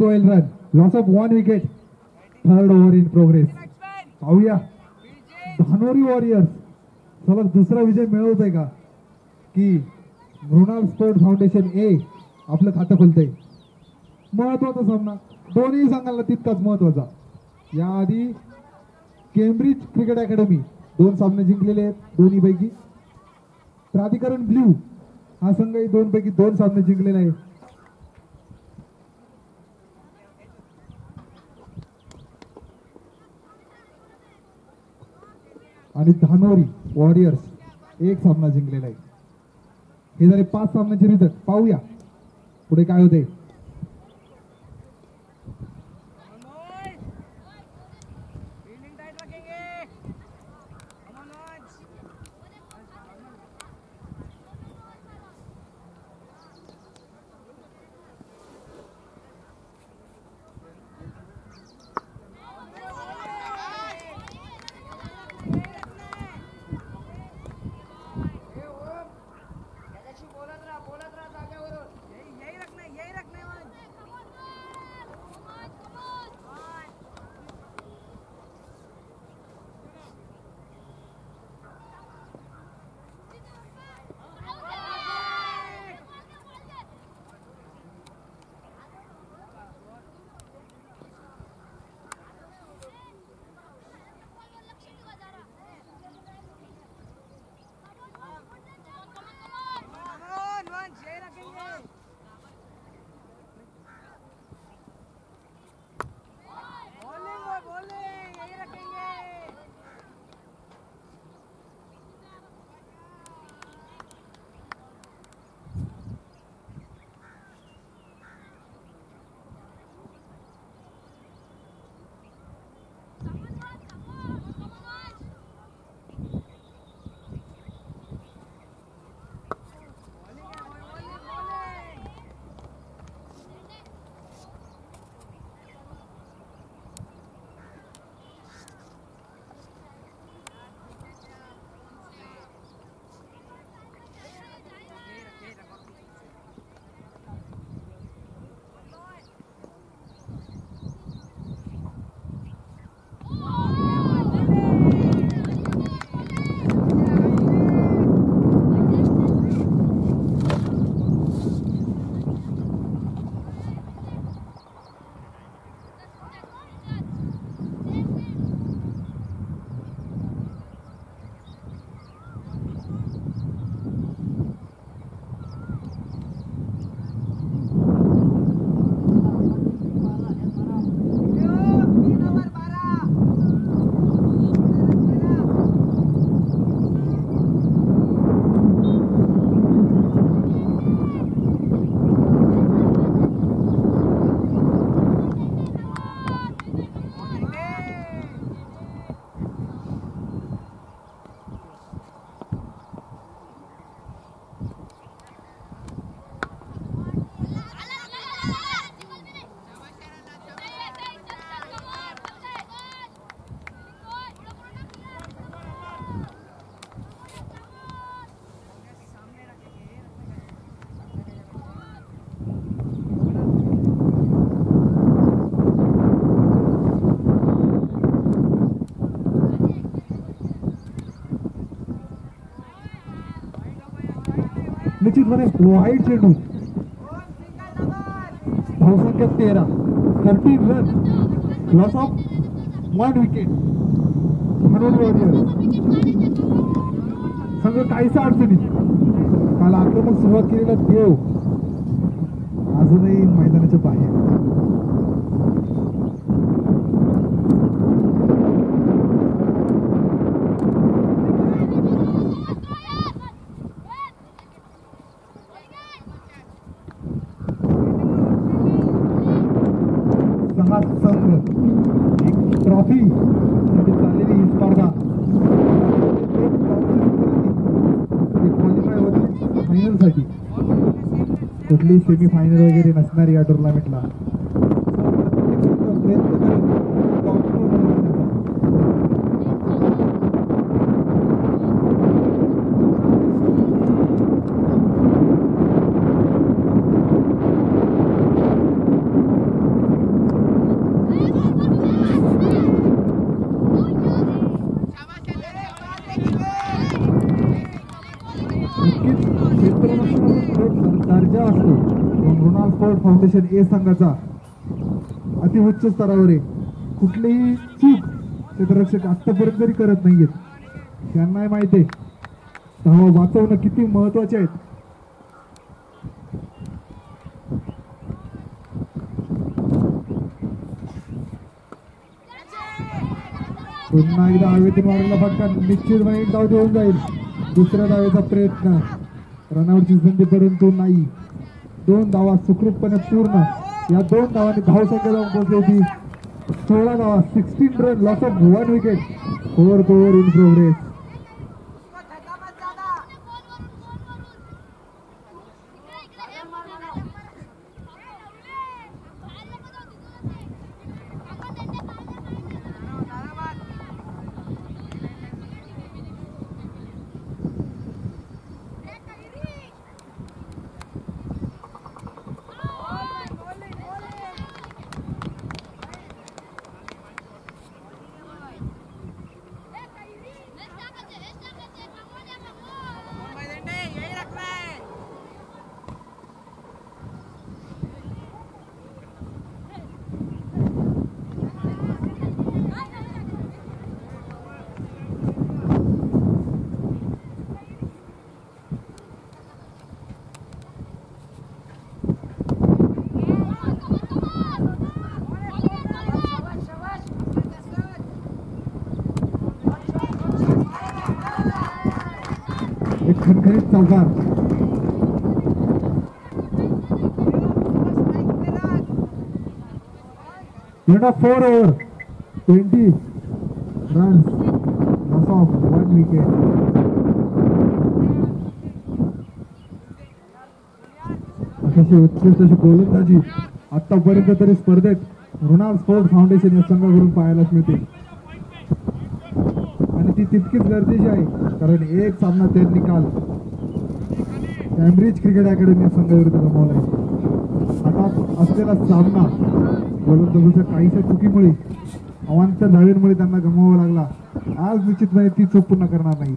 12 एलरन loss of one wicket third over in progress पाहूया Dhanori warriors सलग दुसरा विजय मिळवत आहे का की मृणाल स्पोर्ट फाउंडेशन ए आपलं खातं खोलतंय महत्वाचा सामना दोन्ही संघाला तितकाच महत्वाचा याआधी केम्ब्रिज क्रिकेट अकॅडमी दोन सामने जिंकलेले आहेत दोन्हीपैकी प्राधिकरण ब्ल्यू हा संघही दोनपैकी दोन सामने जिंकलेला आहे आणि धानोरी वॉरियर्स एक सामना जिंकलेला आहे हे झाले पाच सामन्याचे रिझल्ट पाहूया पुढे काय होते एक व्हाईट चेंडू धावसंख्या तेरा thirty run loss of one wicket म्हणून वॉरियर सगळं काहीसा अडचणीत काल आक्रमक सुरुवात केलेला देव अजूनही मैदानाच्या बाहेर संघ एक ट्रॉफी म्हणजे चाललेली ही स्पर्धा क्वालिफाय होते फायनलसाठी कुठली फायनल वगैरे नसणार या टुर्नामेंटला प्रयत्न करत फाउंडेशन ए संघाचा अति उच्च स्तरावर आहे कुठलीही चूक क्षेत्ररक्षक आत्तापर्यंत तरी करत नाहीयेत त्यांनाही माहित आहे धावा वाचवणं किती महत्वाचे आहेत पुन्हा एकदा आवेदन मारायला फटका निश्चित एक धाव देऊन जाईल दुसऱ्या धावेचा प्रयत्न रनावरची संधी परंतु नाही दोन धावा सुखरूपपणे पूर्ण या दोन धावांनी धावसंख्या जाऊन पोहोचली होती सोळा धावा sixteen run loss of one wicket four over in progress सरकार Unit of 4 over 20 runs loss of 1 wicket उत्कृष्ट अशी गोलंदाजी आतापर्यंत तरी स्पर्धेत मृणाल स्पोर्ट्स फाउंडेशन या संघाकडून पाहायलाच मिळते आणि ती तितकीच गरजेची आहे कारण एक सामना ते निकाल कॅम्ब्रिज क्रिकेट अकॅडमी संघाविरुद्ध गमावला आता असलेला सामना गोलंद दोघूच्या काहीशा चुकीमुळे अवांच्या धावींमुळे त्यांना गमावा लागला आज निश्चित नाही ती चूक पूर्ण करणार नाही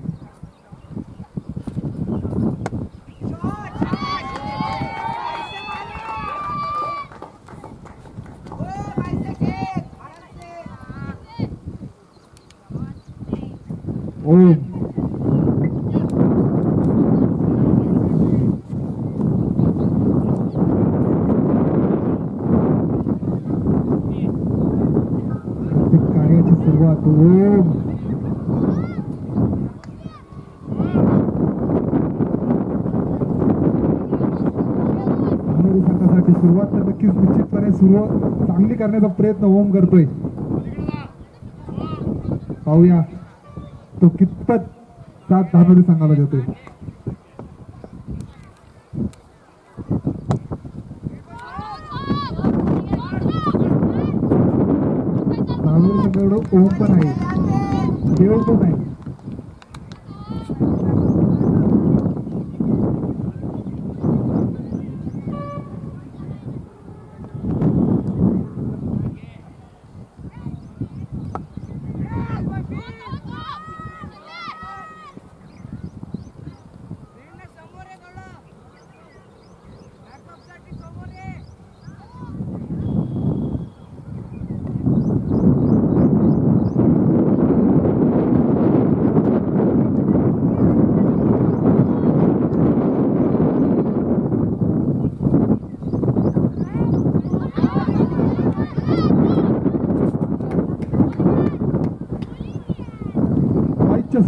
ओम किंवा चांगली करण्याचा प्रयत्न ओम करतोय पाहूया तो कितपत सात धानोरी संघाला घेतोय ओम पण आहे देव पण आहे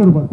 Otur bak.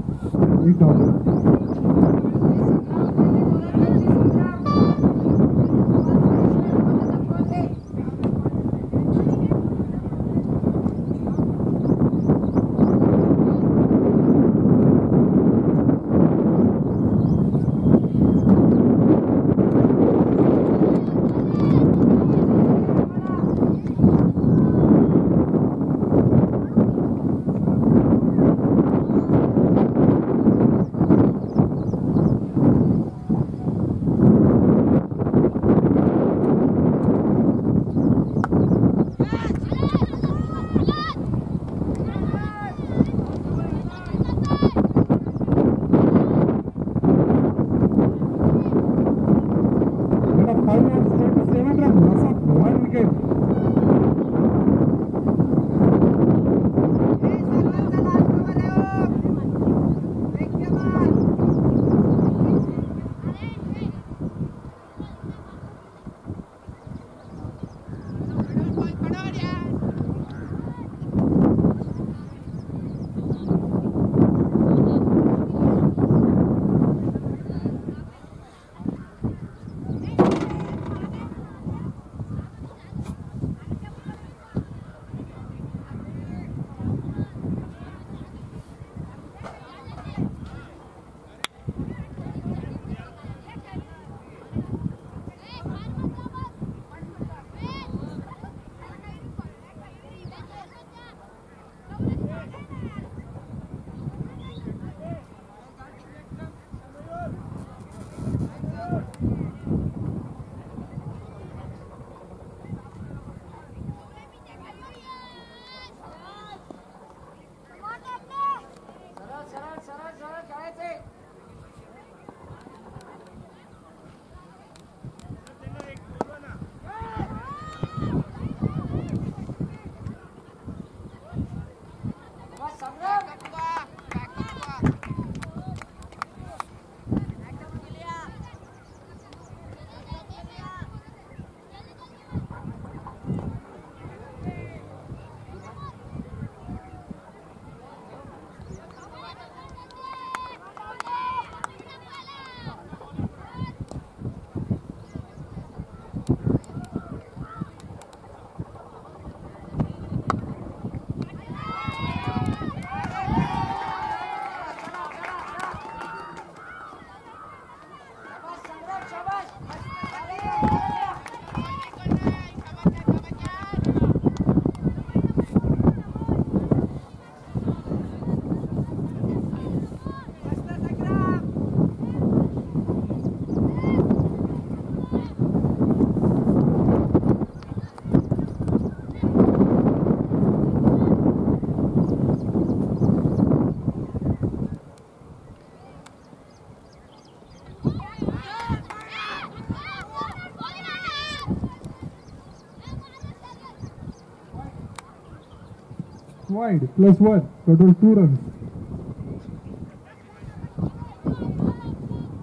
Plus one, total 2 runs.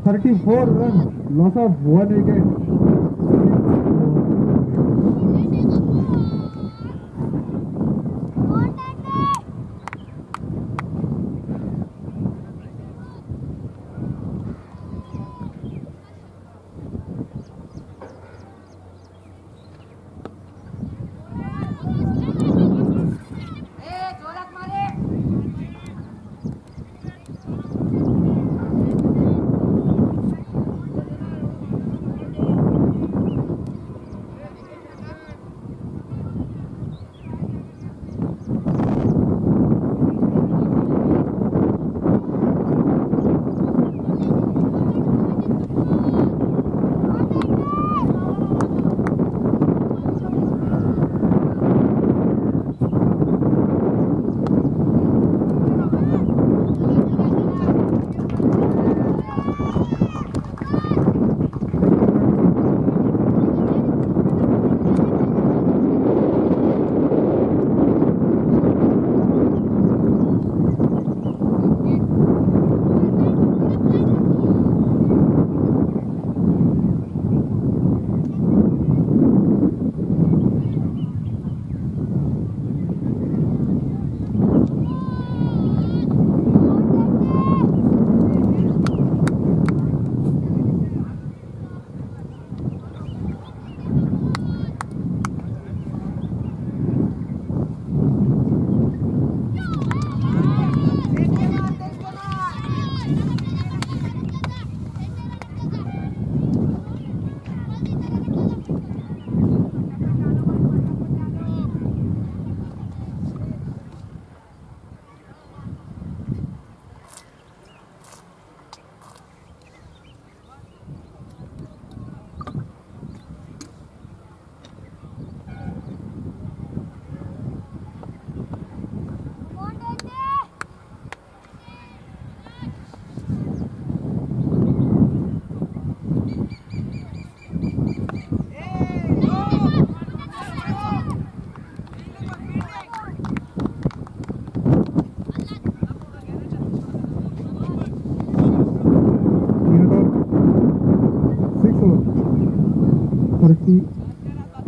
34 runs, loss of 1 wicket.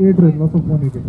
ये ट्रेनला फोन येते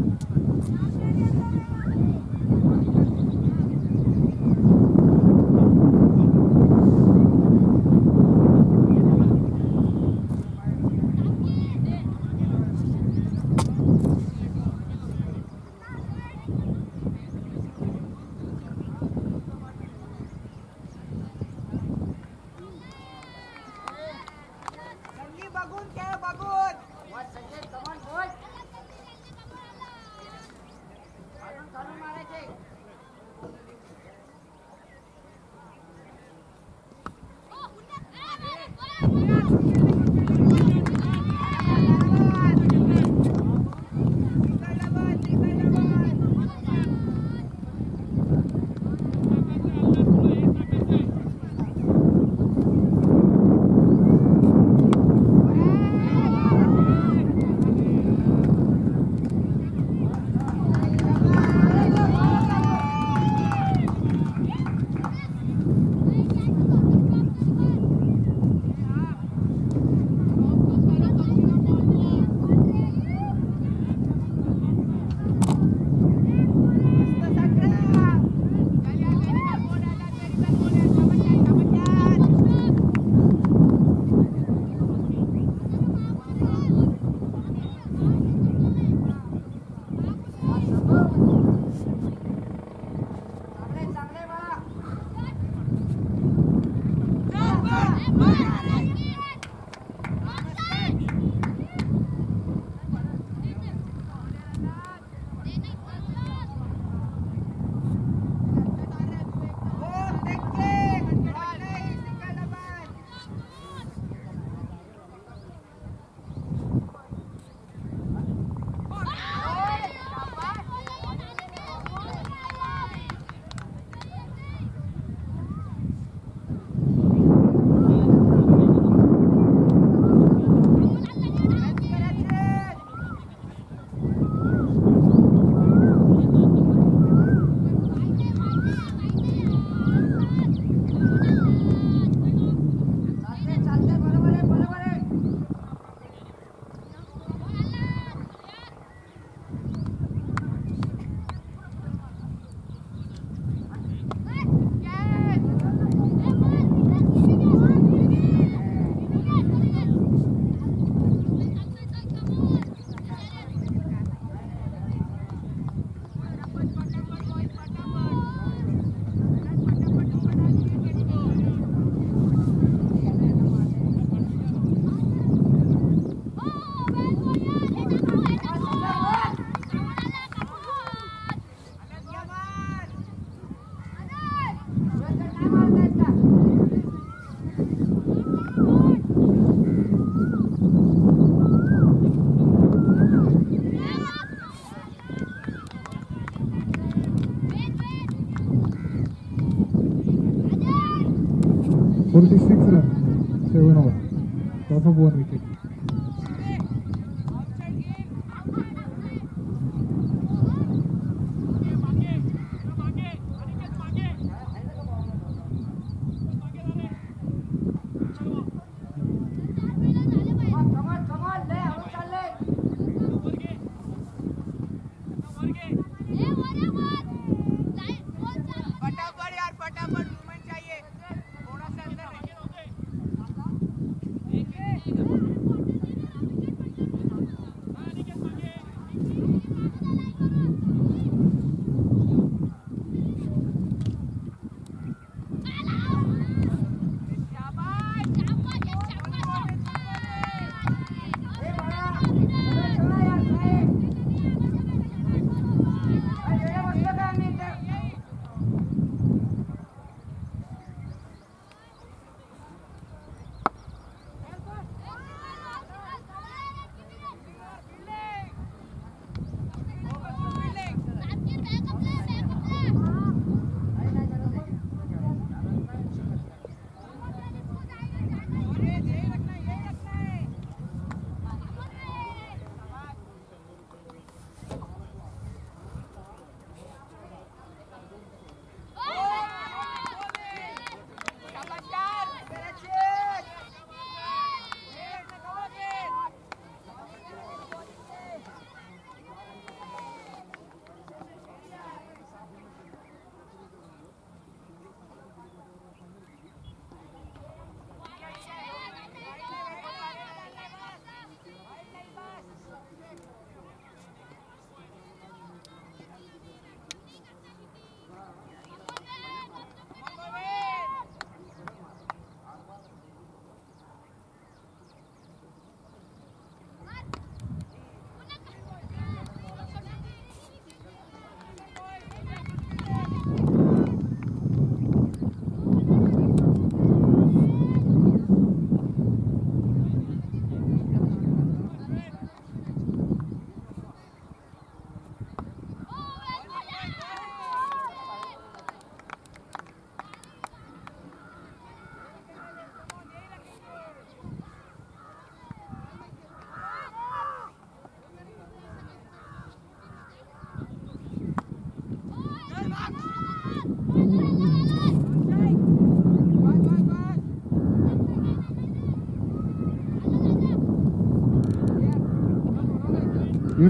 свободы.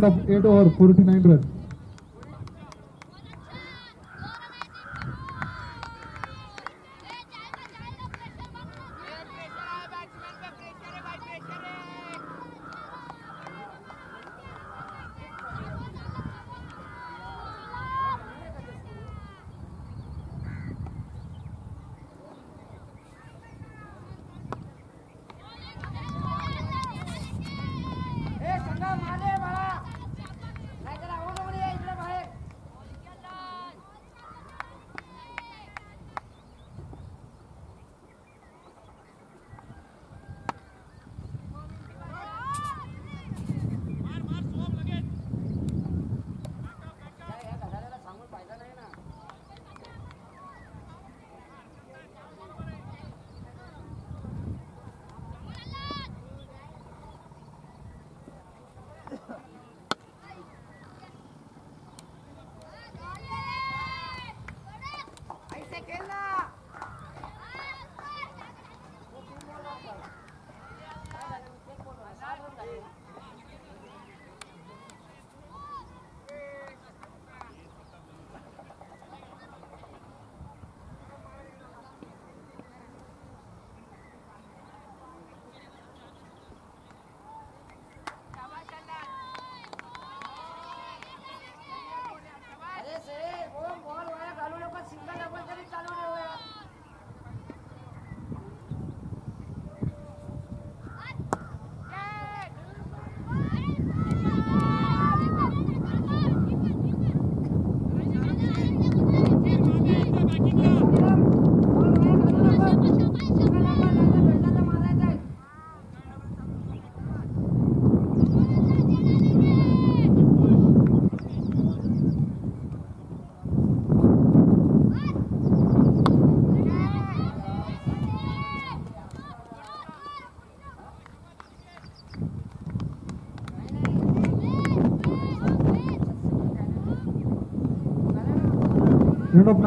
Eight over forty nine run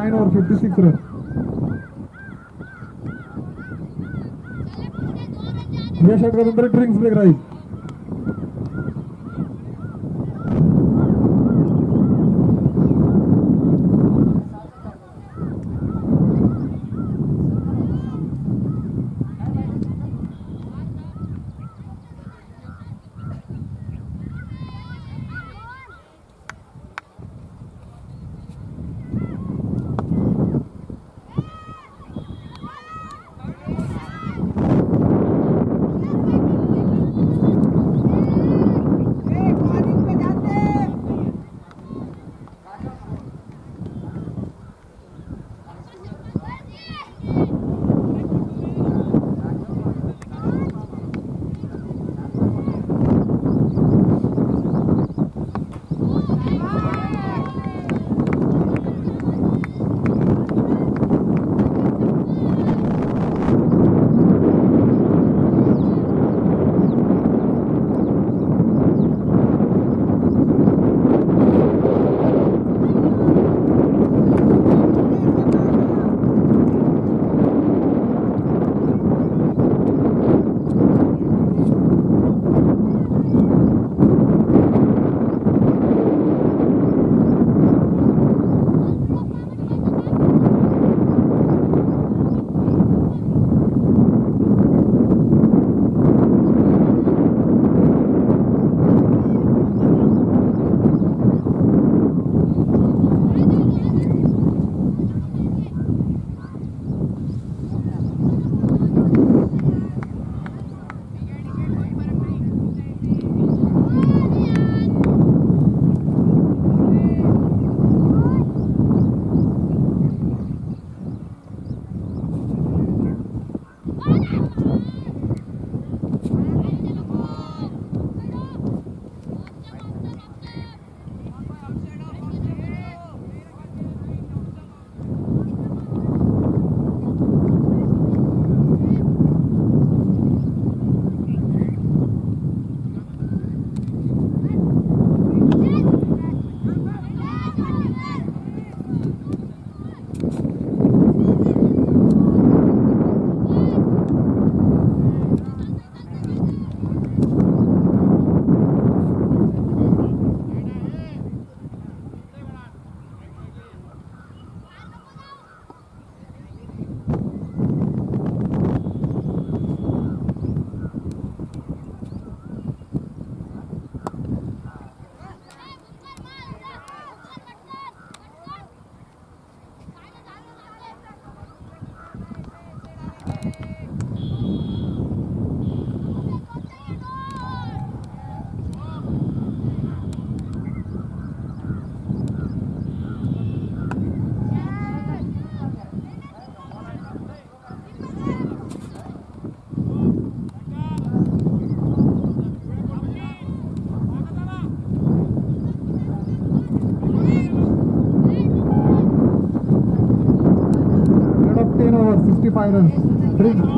nine over 56 runs. या षटकानंतर drinks break Free Finance.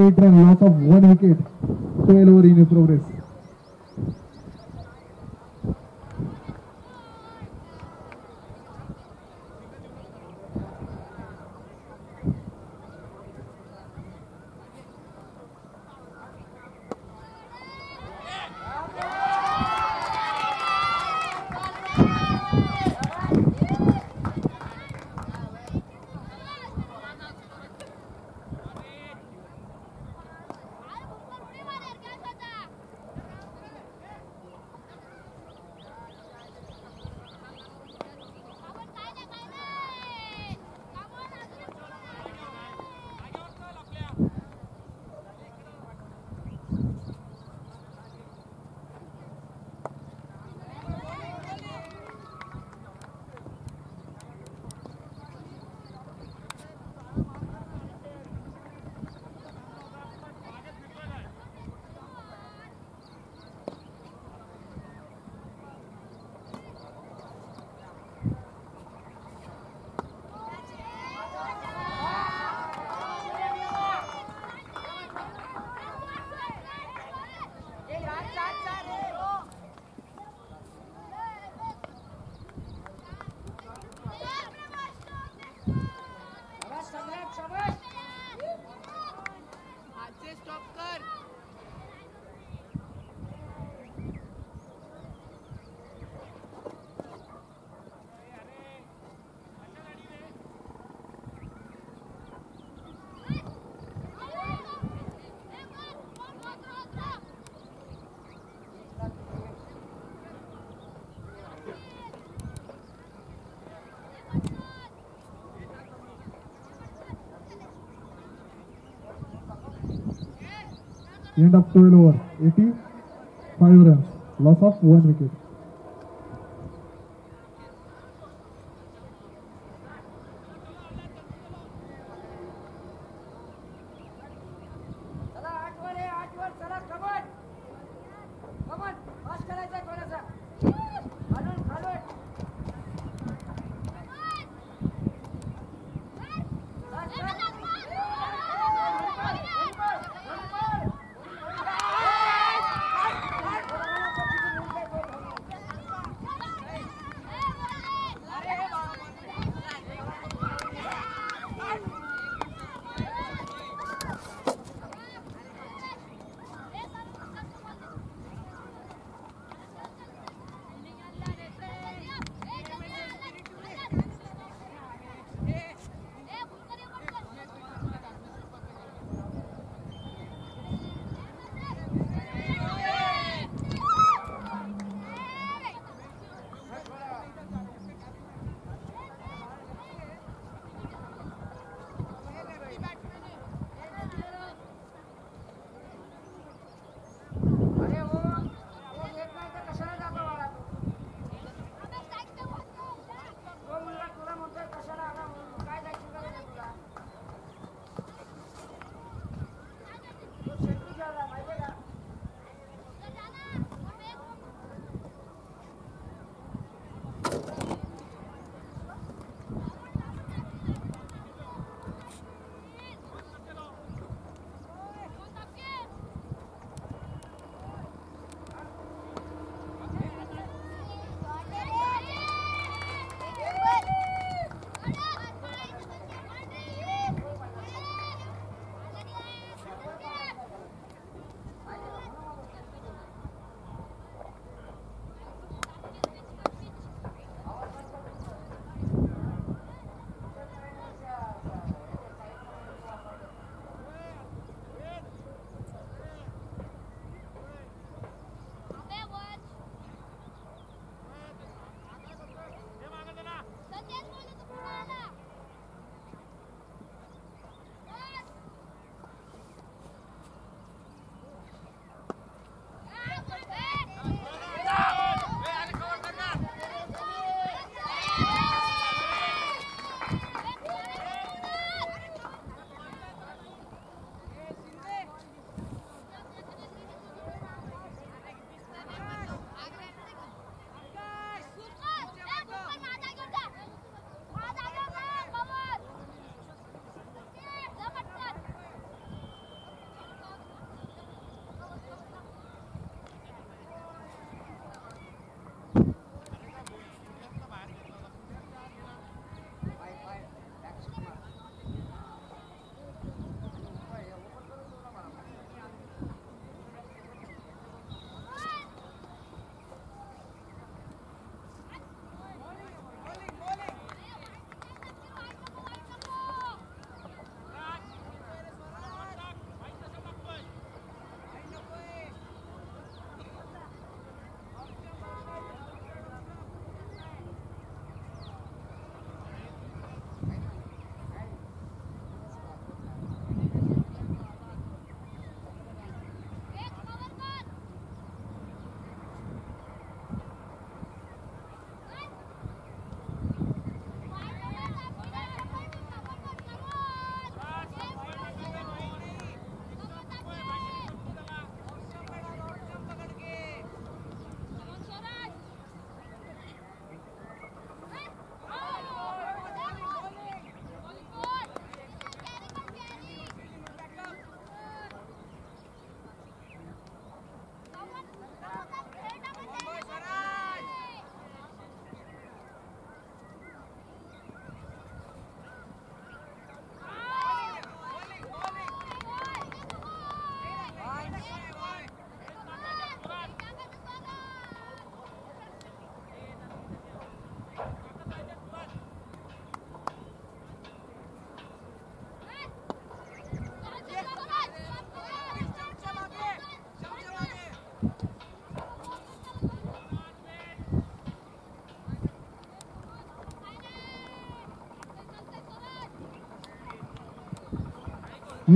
eight run, loss of one wicket, 12 over in progress. End of 80, 5 runs loss of wicket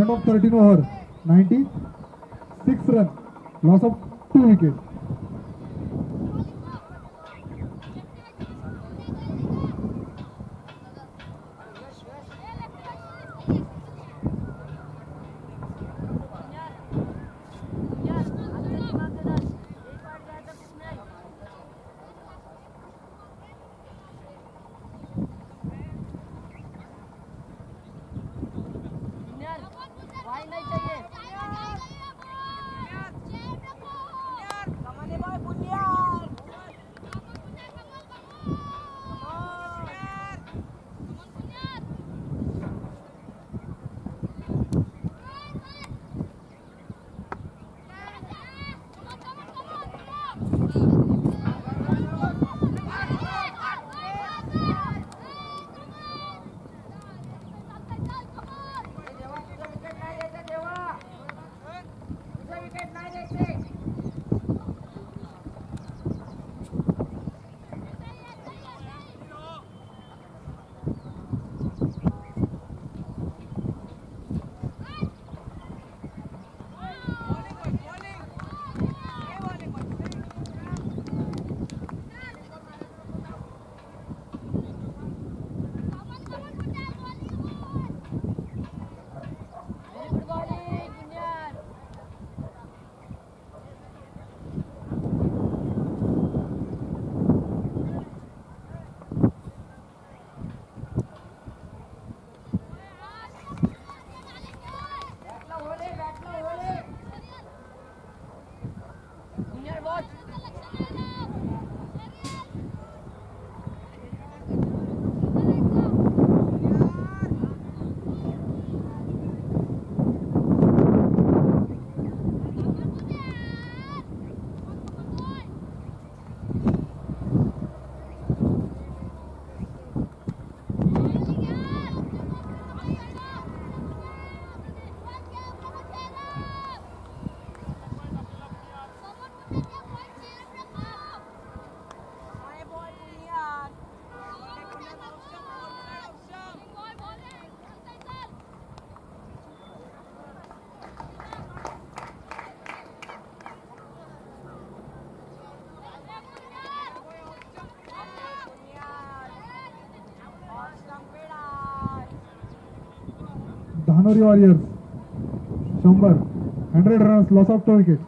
Run of 13 over, 96 runs, loss of 2 wickets. Lakhnauri warriors शंभर hundred runs loss of two wicket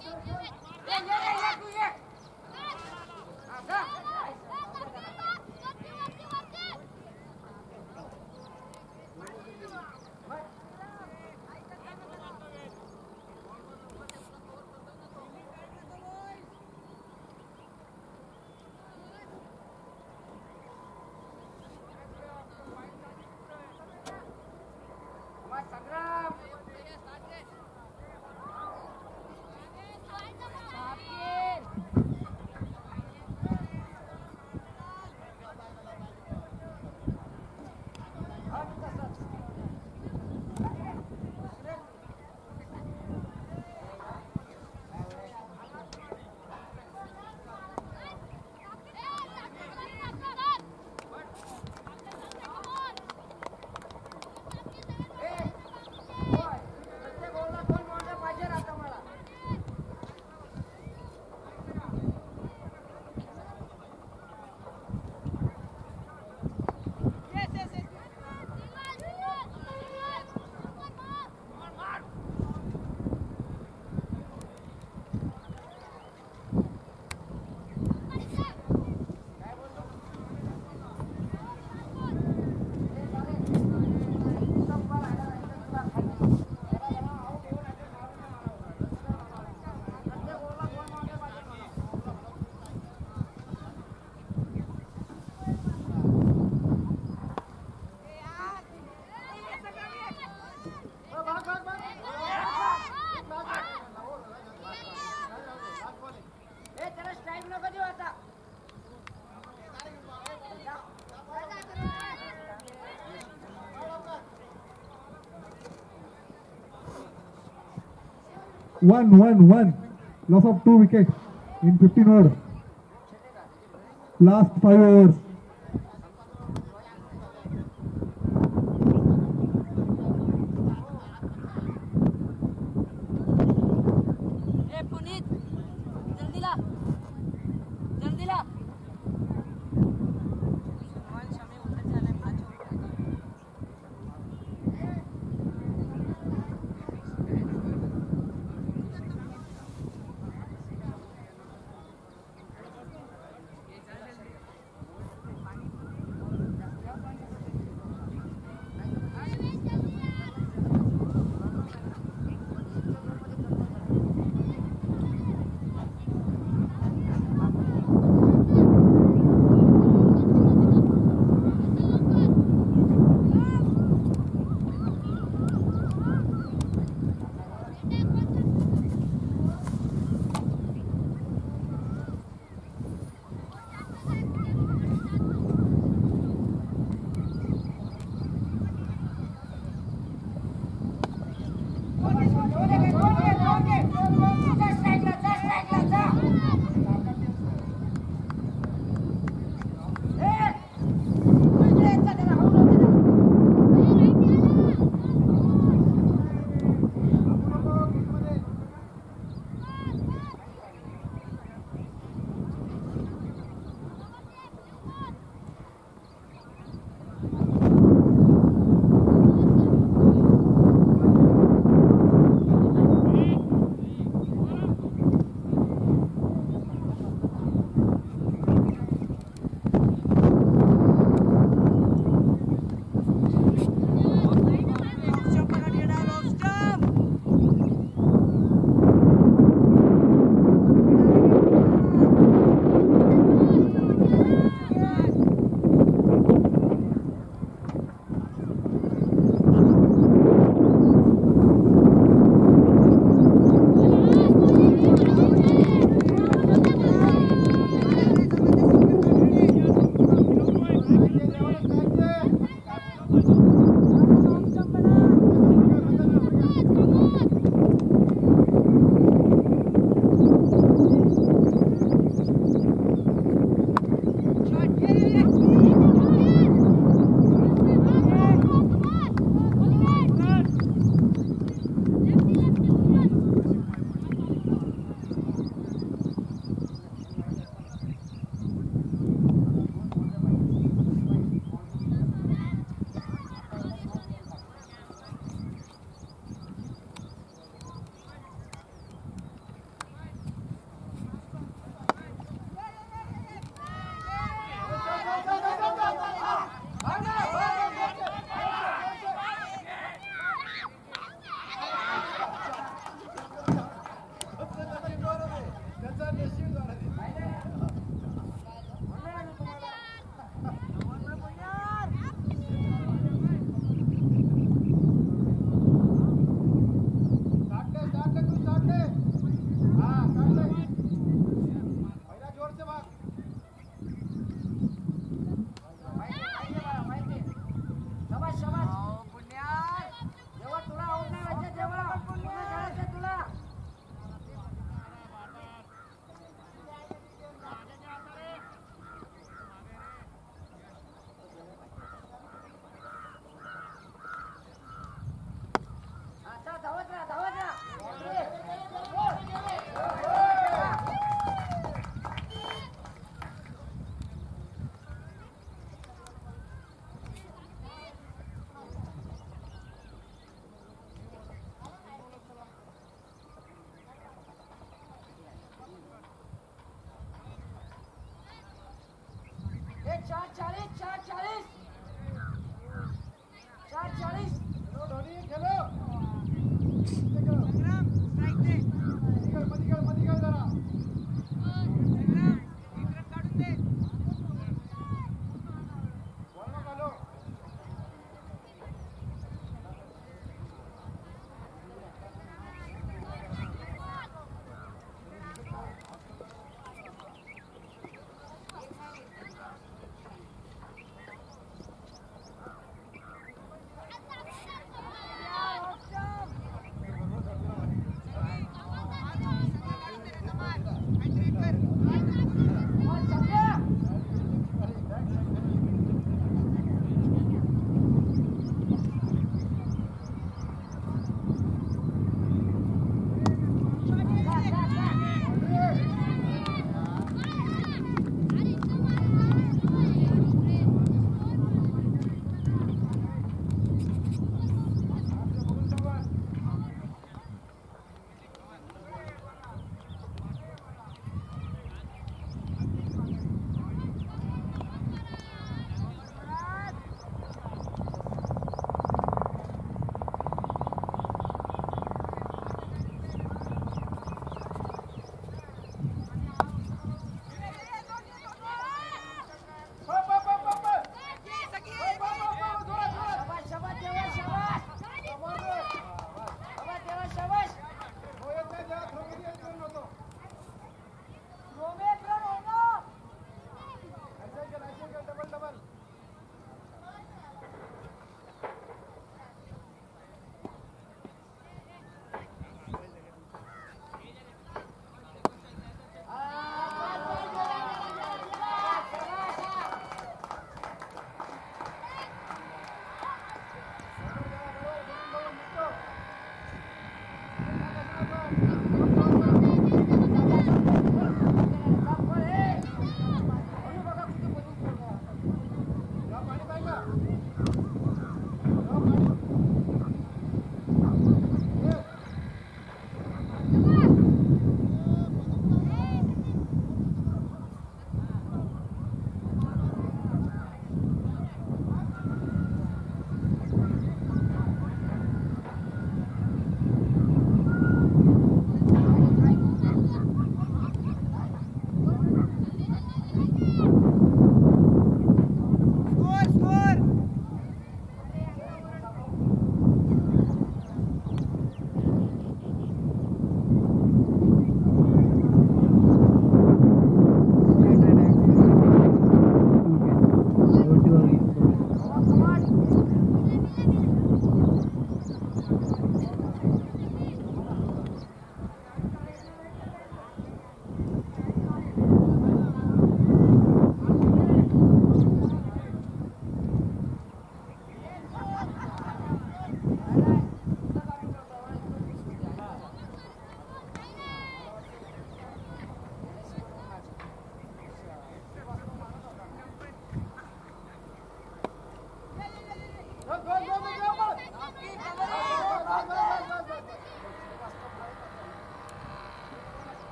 do it, do it. one, one, one. Loss of two wickets in 15 overs. Last five overs.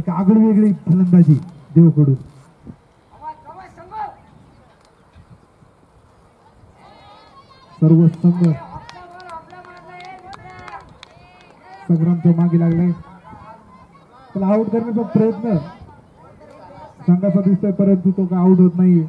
एक वेगळी फलंदाजी देवकडून सर्व संघ संग्रामच्या मागे लागलाय त्याला out करण्याचा प्रयत्न संघाचा दिसतोय परंतु तो का आउट होत नाहीये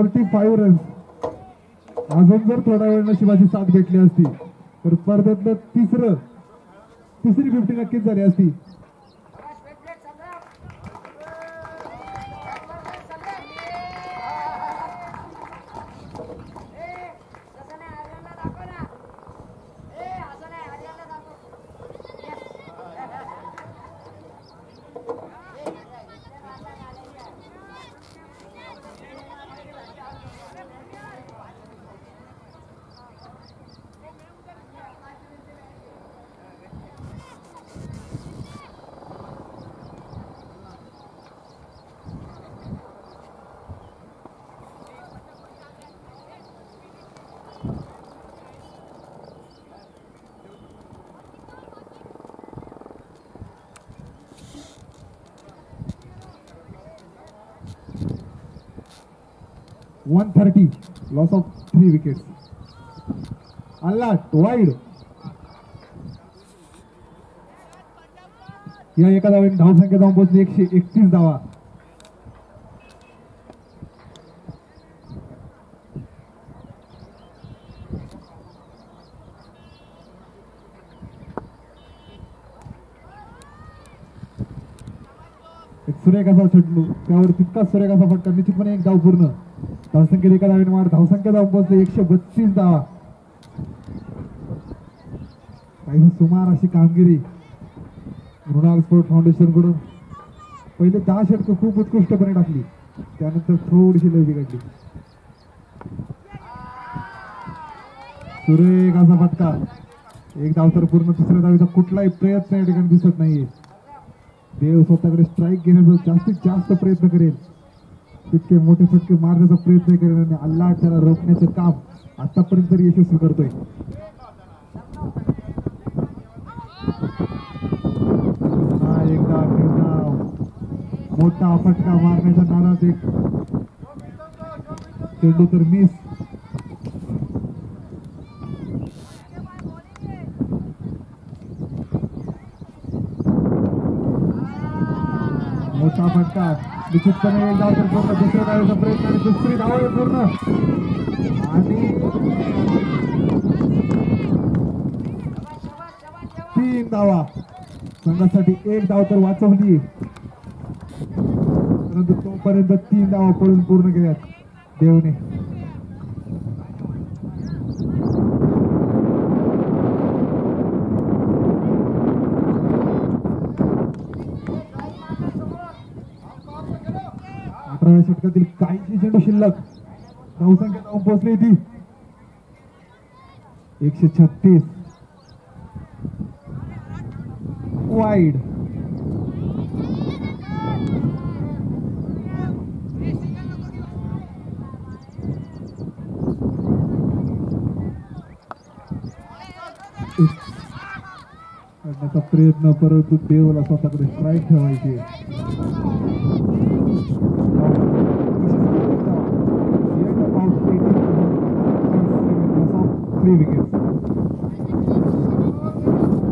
वरती फाईव्ह रन्स अजून जर थोड्या वेळ शिवाजी साथ भेटली असती तर स्पर्धेतलं तिसरं तिसरी फिफ्टी नक्कीच झाली असती one thirty loss of three wickets Allah wide या एका धावेने धावसंख्या जाऊन पोहोचली एकशे एकतीस धावा सूर्य कसा त्यावर तितकाच सूर्य कसा फटका निश्चितपणे एक धाव पूर्ण धावसंख्येत एका धावेने वाढ धावसंख्या धाव पोहोचते एकशे बत्तीस धावा काही सुमार अशी कामगिरी मृणाल स्पोर्ट फाउंडेशन कडून पहिले दहा षटक खूप उत्कृष्टपणे टाकली त्यानंतर थोडीशी लय बिघडली सुरेख असा फटका एक धाव तर पूर्ण तिसऱ्या धावीचा कुठलाही प्रयत्न या ठिकाणी दिसत नाहीये देव स्वतःकडे स्ट्राईक घेण्याचा जास्तीत जास्त प्रयत्न करेल तितके मोठे फटके का प्रयत्न केल्याने अल्लाह त्याला रोखण्याचे काम आतापर्यंत तरी यशस्वी करतोय मोठा फटका मारण्याच्या नादात एक चेंडू तर मिस मोठा फटका निश्चितपणे एक धाव तर पूर्ण दुसऱ्या धावेचा प्रयत्न आणि दुसरी धाव आहे पूर्ण आणि तीन धावा संघासाठी एक धाव तर वाचवली परंतु तोपर्यंत तीन धावा पळून पूर्ण केल्यात देवने काही षटकातील काहीशी चेंडू शिल्लक संख्या नऊ पोहोचली ती एकशे छत्तीस वाईड प्रयत्न परंतु देवला स्वतःकडे स्ट्राईक ठेवायची थ्री विकेट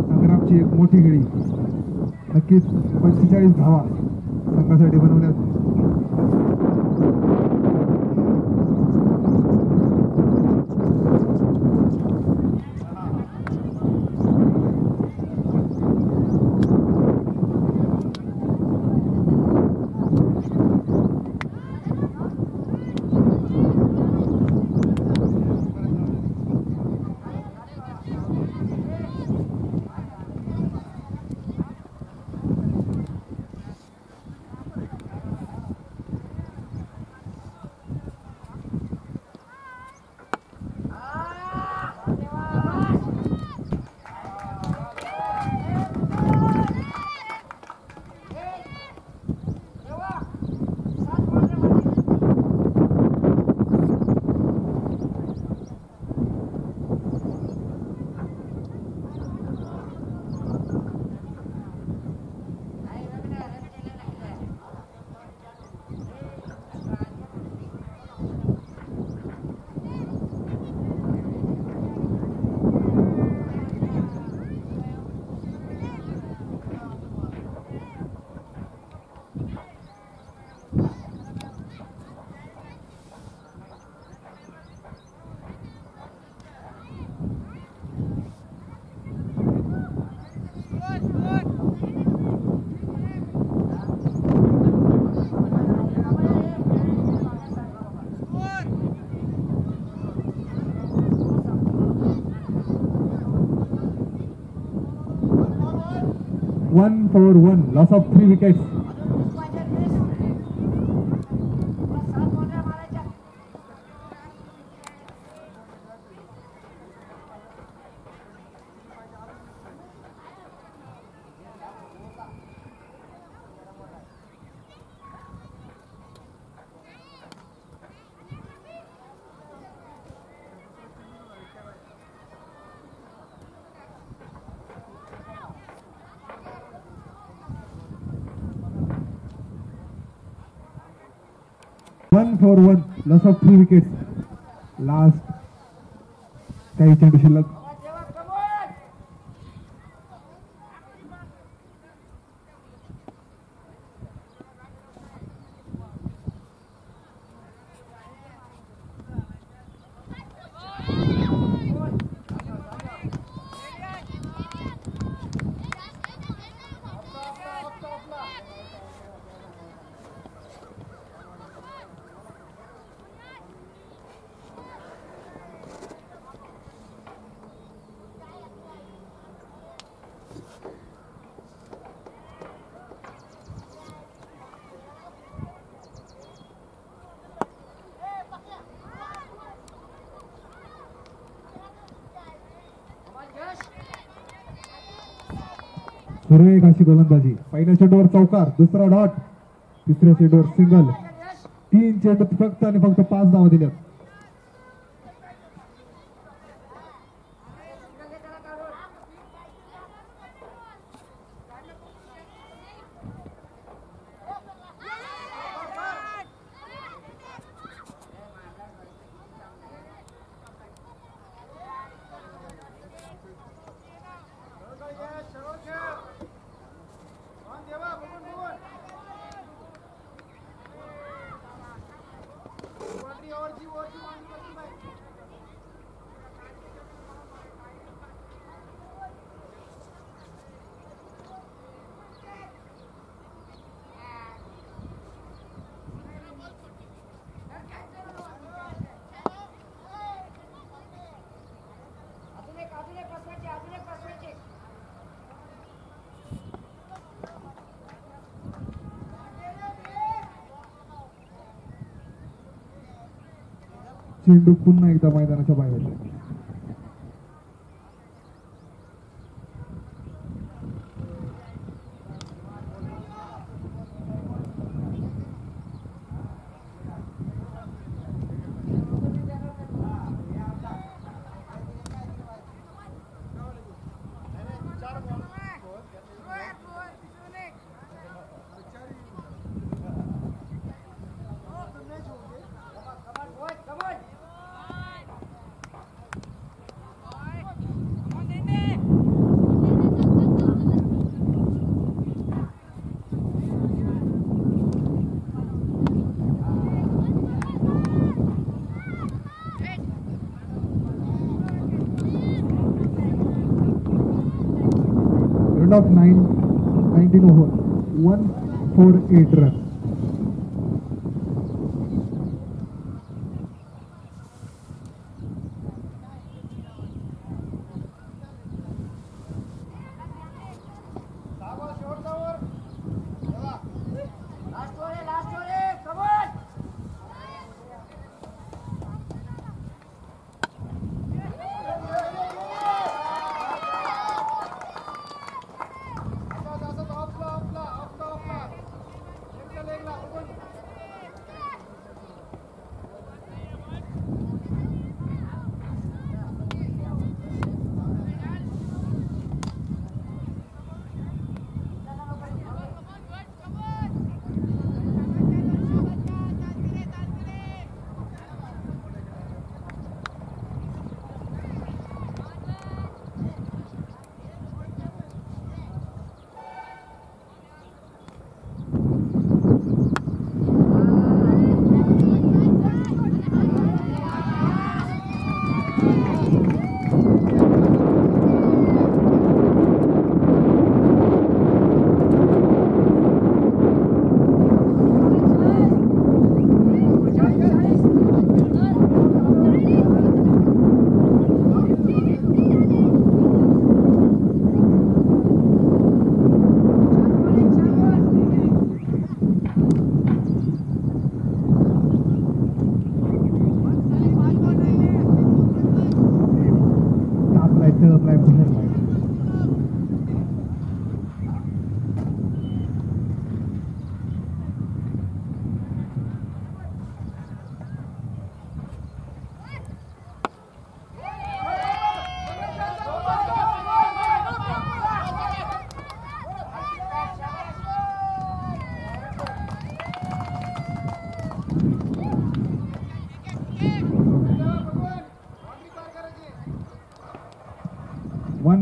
संग्रामची एक मोठी गडी नक्कीच पंचेचाळीस धावा संघासाठी बनवण्यात for 1, loss of 3 wickets. One for one loss of three wickets last काही चेंडू शिल्लक एक अशी गोलंदाजी पहिल्या चेंडूवर चौकार दुसरा डॉट तिसऱ्या चेंडूवर सिंगल तीन चेंडूत फक्त आणि फक्त पाच धावा दिल्यात चेंडू पुन्हा एकदा मैदानाच्या बाहेर of 9, 19 over, 148 runs.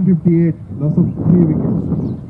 58, loss of 3 wickets.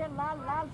लाल लाल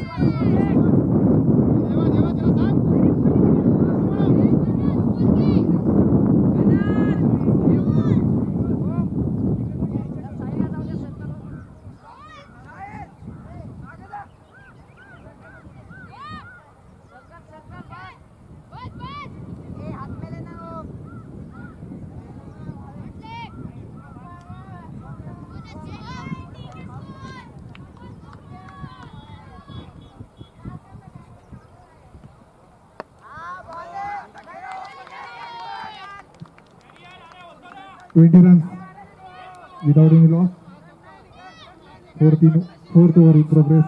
えっ20 runs without any loss. 14, fourth over in progress.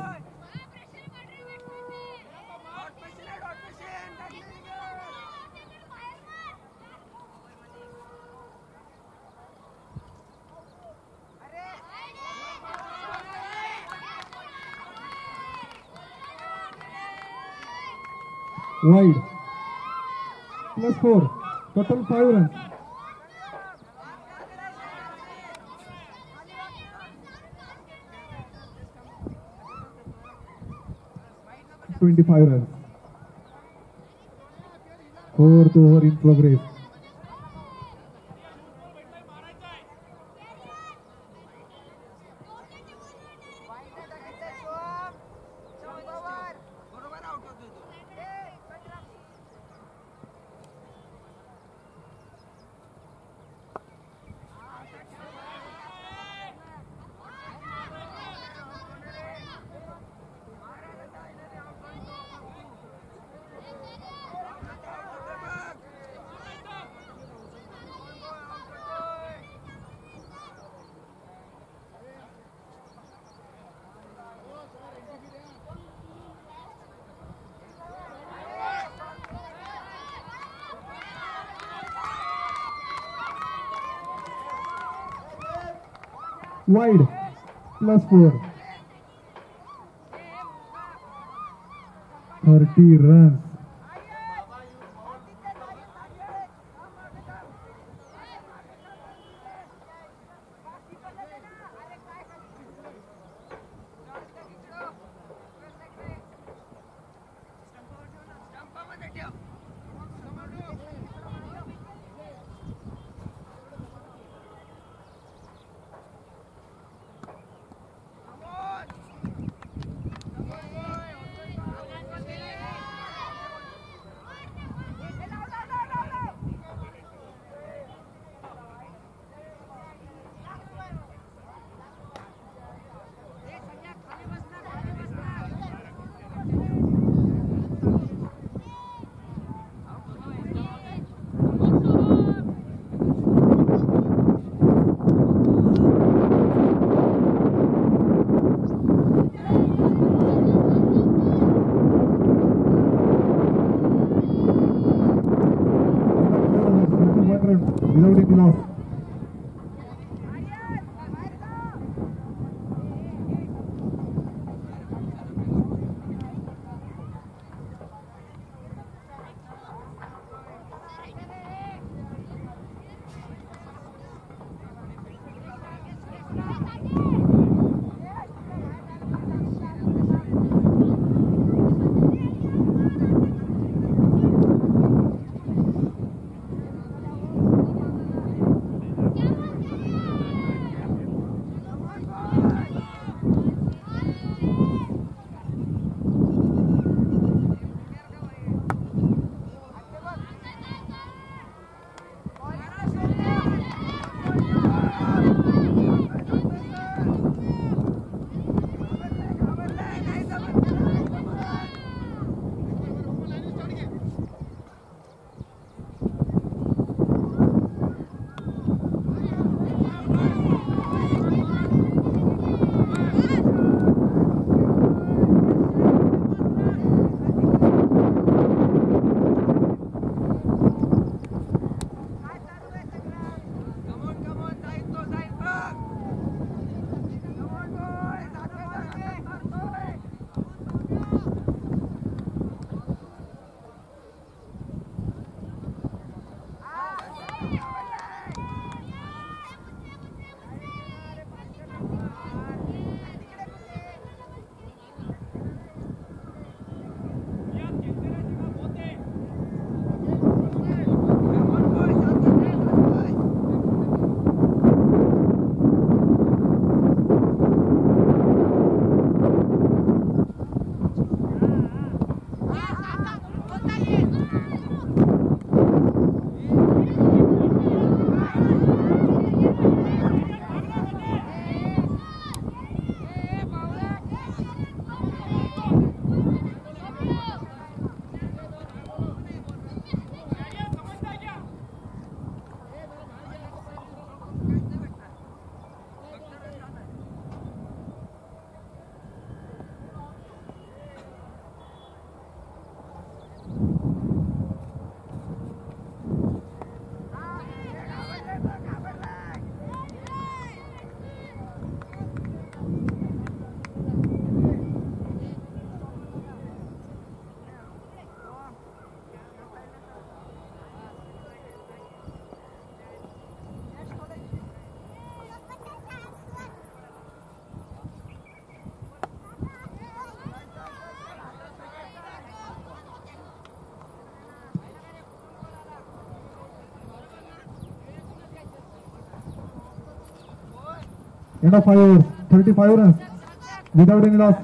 Wide. Plus four. Total five runs. 25 runs. Fourth over in progress. bersyukur berdira of five thirty five without इंग्लास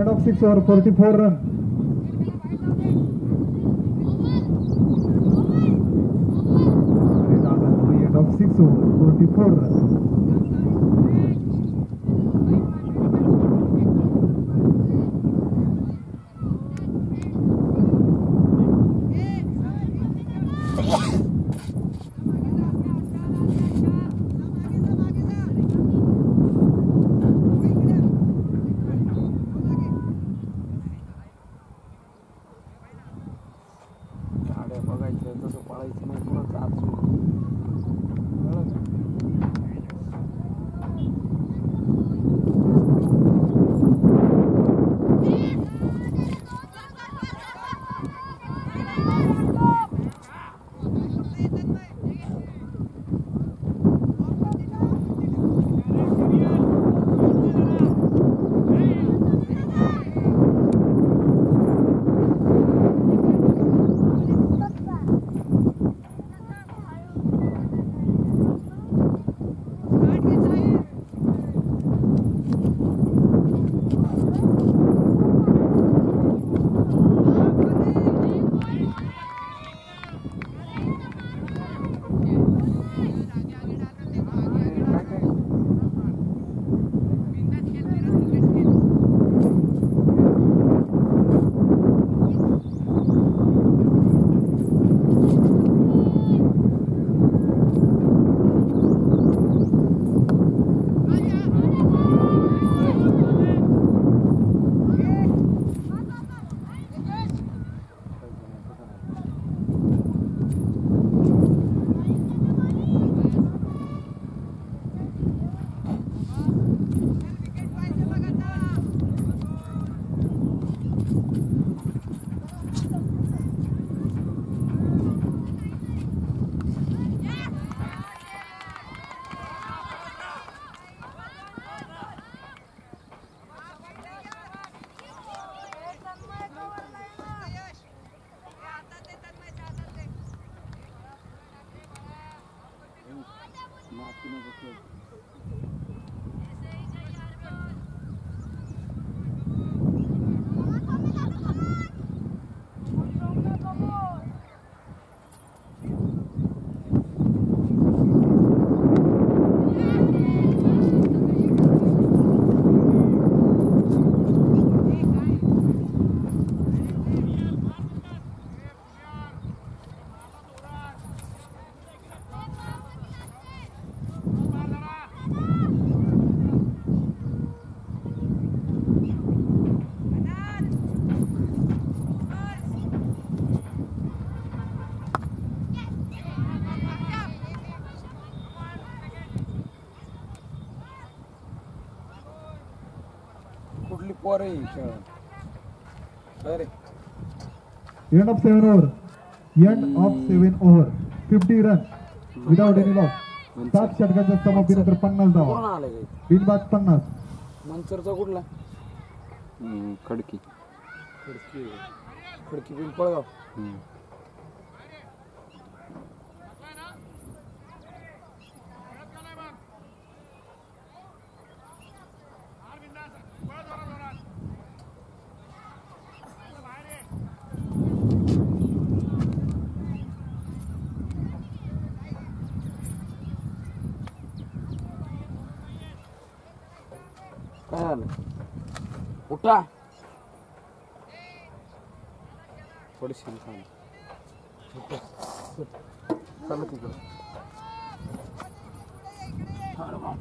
end of 6 over 44 runs. End of seven over end of seven over fifty run without any loss सात षटकाच्या समाप्तीनंतर पन्नास धावा बिनबाद पन्नास मंचरचा कुठला Khadki Khadki Khadki Pimpalgaon Caralho. Puta! Olha esse cara. Sai daqui, cara. Caramba.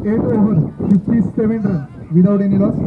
8 over 57 runs without any loss.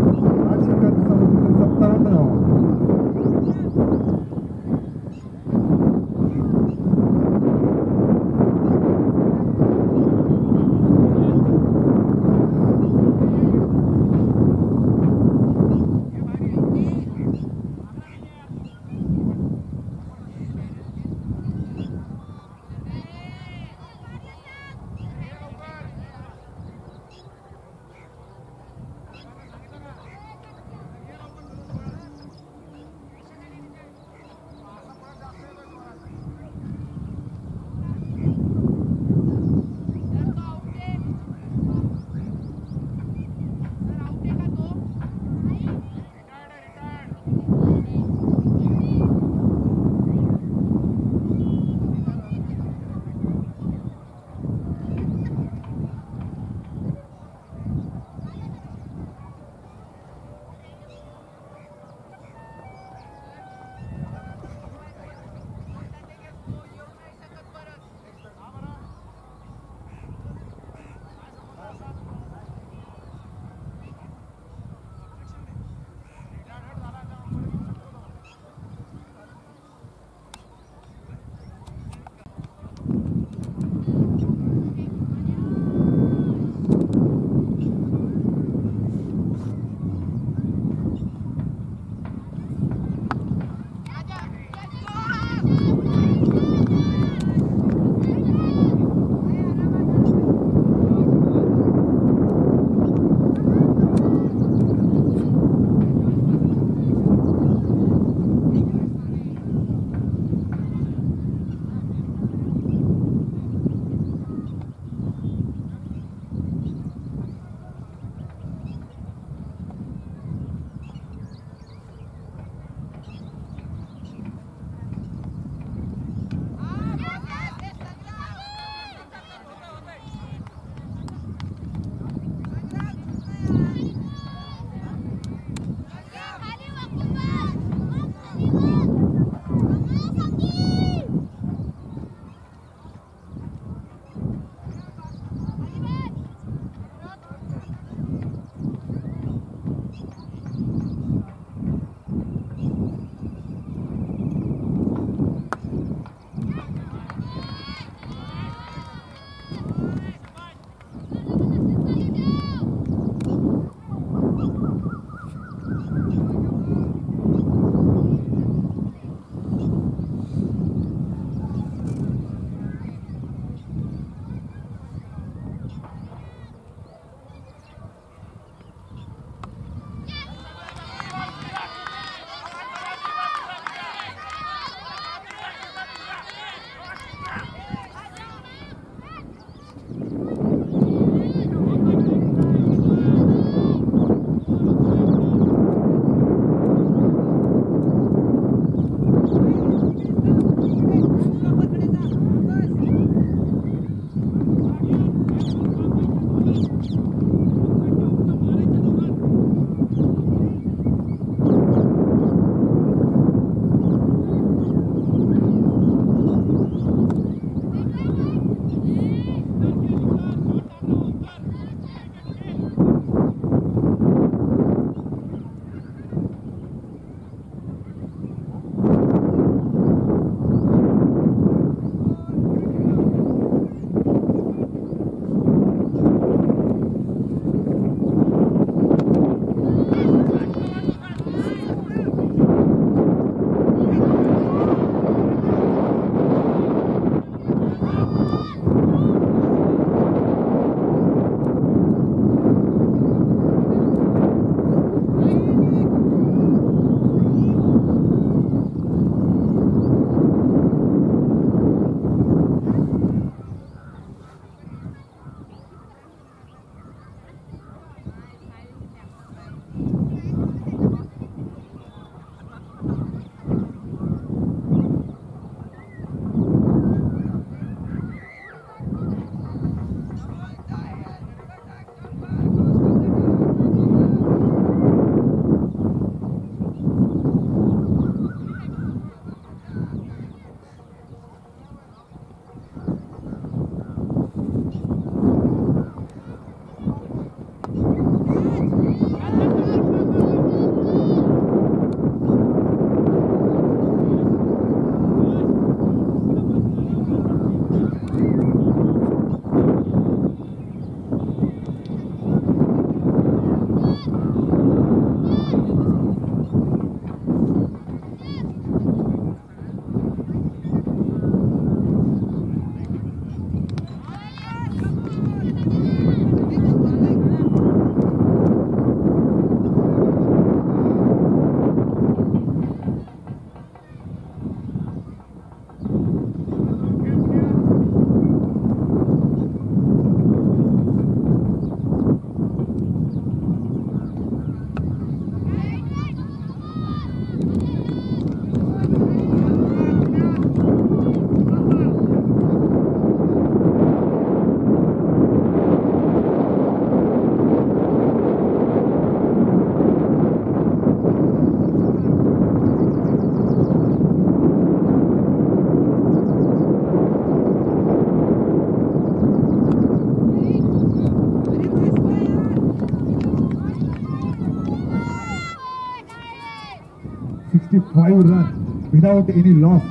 5 runs without any loss.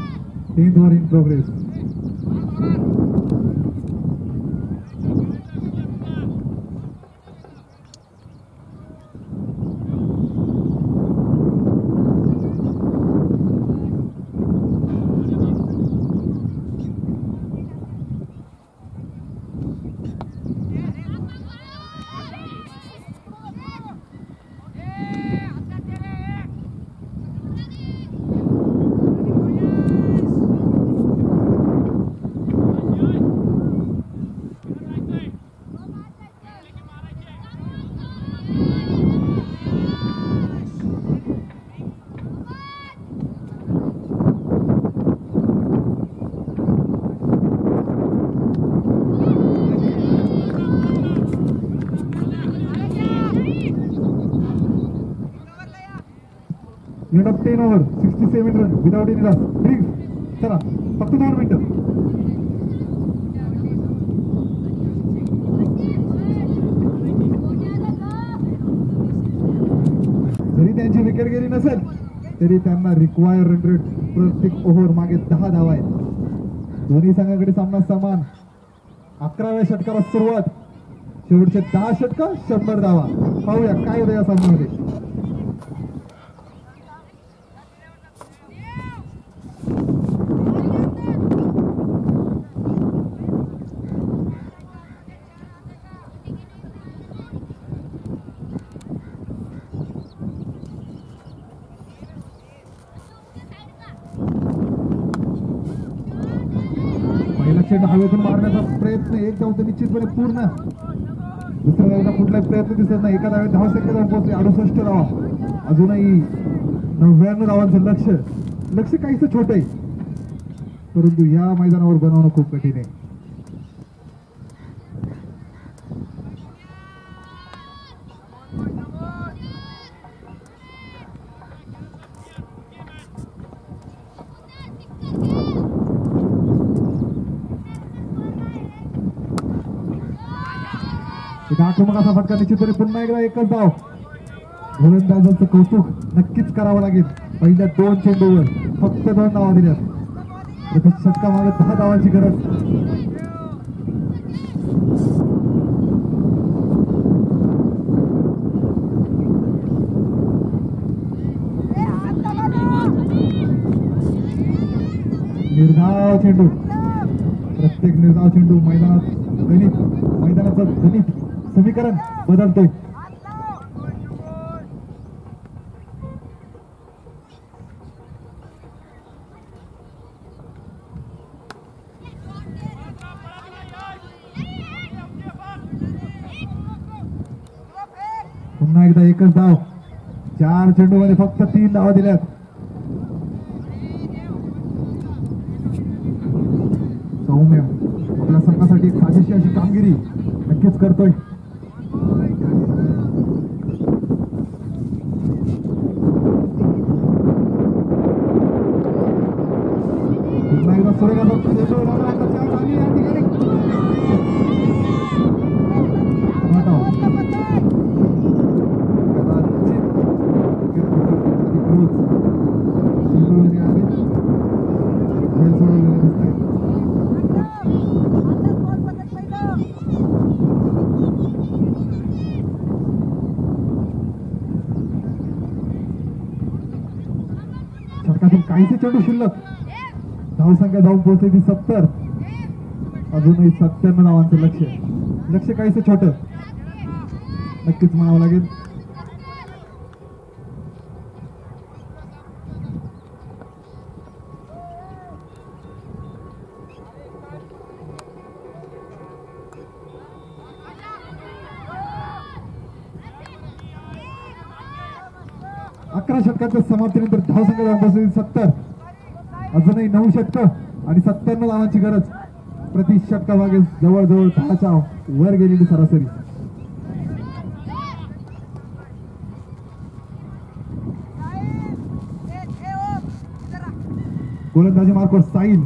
Teams were in progress. Without any चला फक्त दोन मिनिट जरी त्यांची विकेट गेली नसेल तरी त्यांना रिक्वायर रन प्रत्येक ओव्हर मागे दहा धावा आहेत दोन्ही संघाकडे सामना समान अकराव्या षटकाला सुरुवात शेवटचे दहा षटक शंभर धावा पाहूया काय होतं या सामन्यामध्ये एकदा हवेतून मारण्याचा प्रयत्न एक धाव तर निश्चितपणे पूर्ण दुसऱ्या धावेचा कुठलाही प्रयत्न दिसत नाही एका धावेत दहा सेकंद धाव पोहोचले अडुसष्ट धावा अजूनही नव्याण्णव धावांचं लक्ष लक्ष काहीच छोट आहे परंतु या मैदानावर बनवणं खूप कठीण आहे चमकाचा फटका निश्चित तरी पुन्हा एकदा एकच धाव गोलंदाजांचं कौतुक नक्कीच करावं लागेल पहिल्या दोन चेंडूवर फक्त दोन धावा दिल्यात षटका मागे दहा धावांची गरज निर्धाव चेंडू प्रत्येक निर्धाव चेंडू मैदानात गणित मैदानाचा गणित समीकरण बदलते पुन्हा एकदा एकच धाव चार चेंडू मध्ये फक्त तीन धावा दिल्यात सौम्य आपल्या संघासाठी फाशीशी अशी कामगिरी नक्कीच करतोय संख्येने धाव पोहोचली ती सत्तर अजूनही सत्त्याण्णव धावांचं लक्ष लक्ष काहीच छोट नक्कीच म्हणावं लागेल अकरा षटकाच्या समाप्तीनंतर धाव संख्या सत्तर अजूनही नऊ शतक आणि सत्त्याण्णव धावांची गरज प्रति मागे जवळजवळ पाहाच्या वर गेलेली सरासरी गोलंदाजी मार्कवर साईल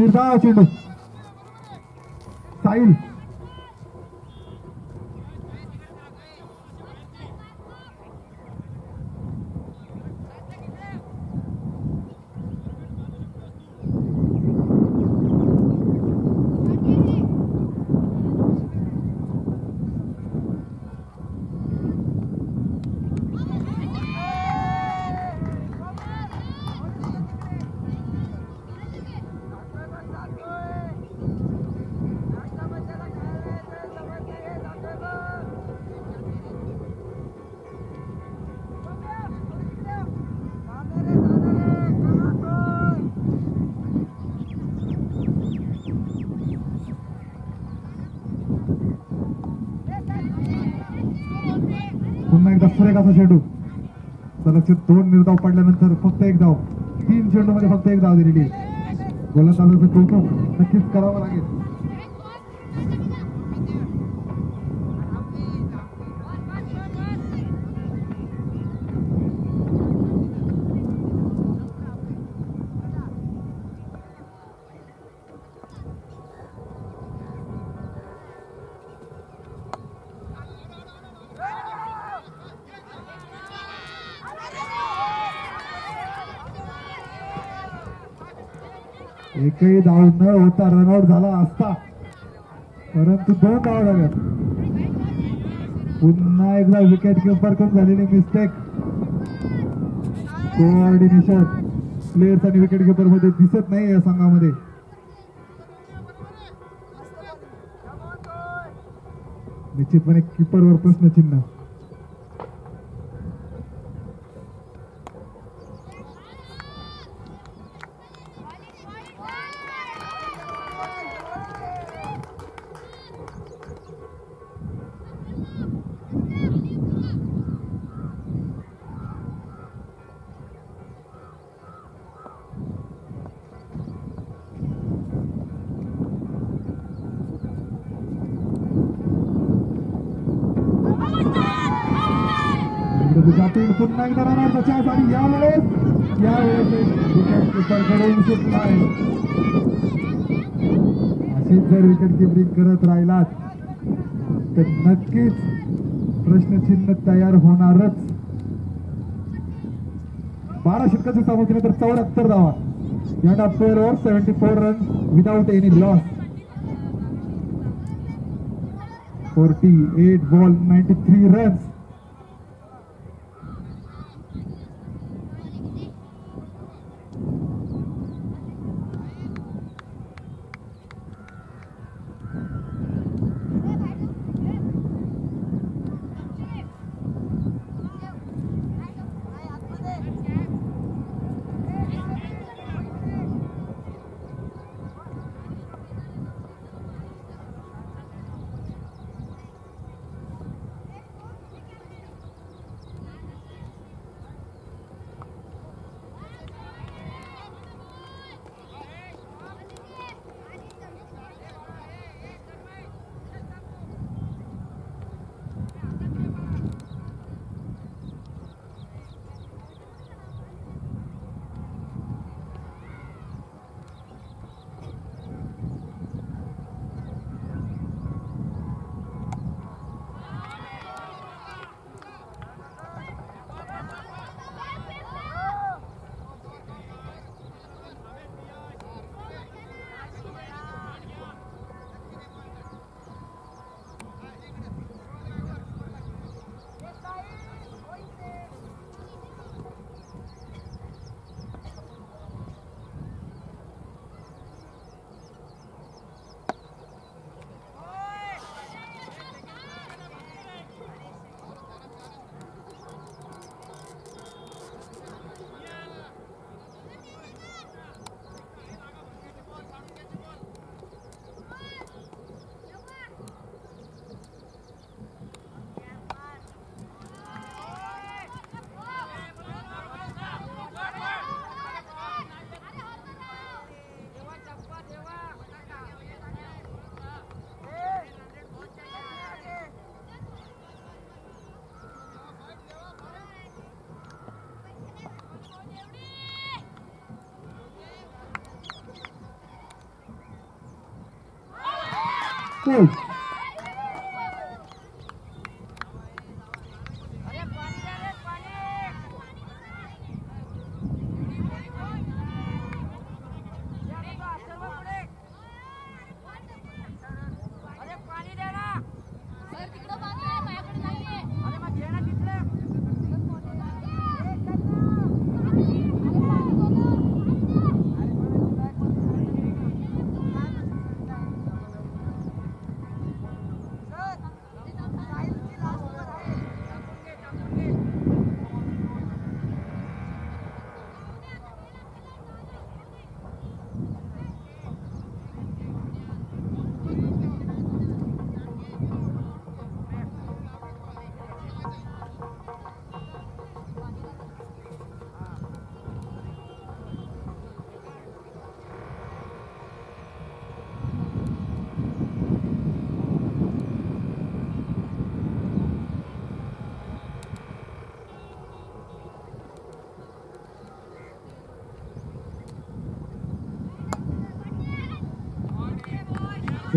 निर्धाव चेंडू साईल शेडू चेंडू सलक्षित दोन निर्धाव पडल्यानंतर फक्त एक धाव तीन चेंडूमध्ये फक्त एक धाव दिलेली गोलंदाजाचं कौतुक नक्कीच करावं लागेल एकही धाव न होता रनआउट झाला असता परंतु दोन धाव झाल्या पुन्हा एकदा विकेट किपर करून झालेली मिस्टेक कोऑर्डिनेशन प्लेयर्स आणि विकेट किपर मध्ये दिसत नाही या संघामध्ये निश्चितपणे प्रश्न चिन्ह जर विकेट किपिंग करत राहिलात तर नक्कीच प्रश्नचिन्ह तयार होणारच बारा षटकाचं सामोर केलं तर चौऱ्याहत्तर धावा यांना four over seventy four run without any loss forty eight ball ninety three runs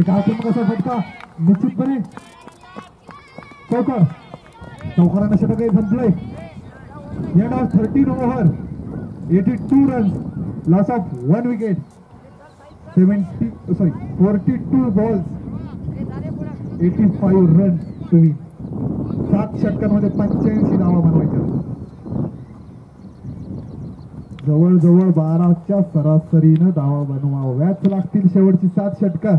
कसा फटका निश्चितपणे चौकार चौकारांना षटकही संपलंय या thirteen over eighty two run loss of one wicket seventy sorry forty two balls eighty five run तुम्ही सात षटकांमध्ये पंच्याऐंशी धावा बनवायच्या जवळजवळ बाराच्या सरासरीनं धावा बनवाव्याच लागतील शेवटची सात षटकं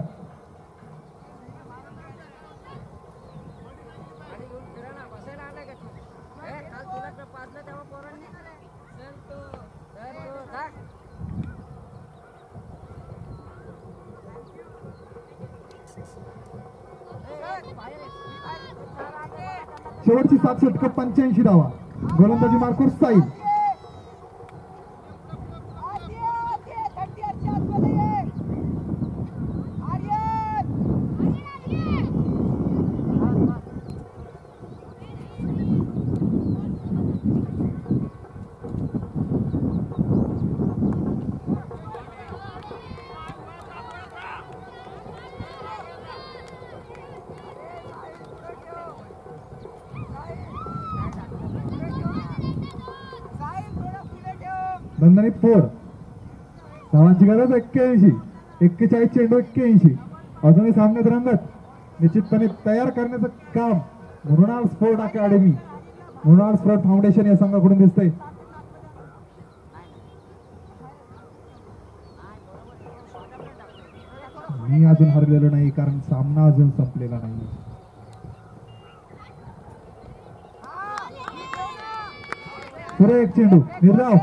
षटक पंच्याऐंशी धावा गोलंदाजी मार्कूर साईल गरज एक्क्याऐंशी एक्केचाळीस चेंडू एक्क्याऐंशी अजूनही सामन्यात रंगत निश्चितपणे तयार करण्याचं काम Mrinal sport academy Mrinal sport foundation या संघाकडून दिसतंय मी अजून हरलेलो नाही कारण सामना अजून संपलेला नाही पुरे एक चेंडू निर्धाव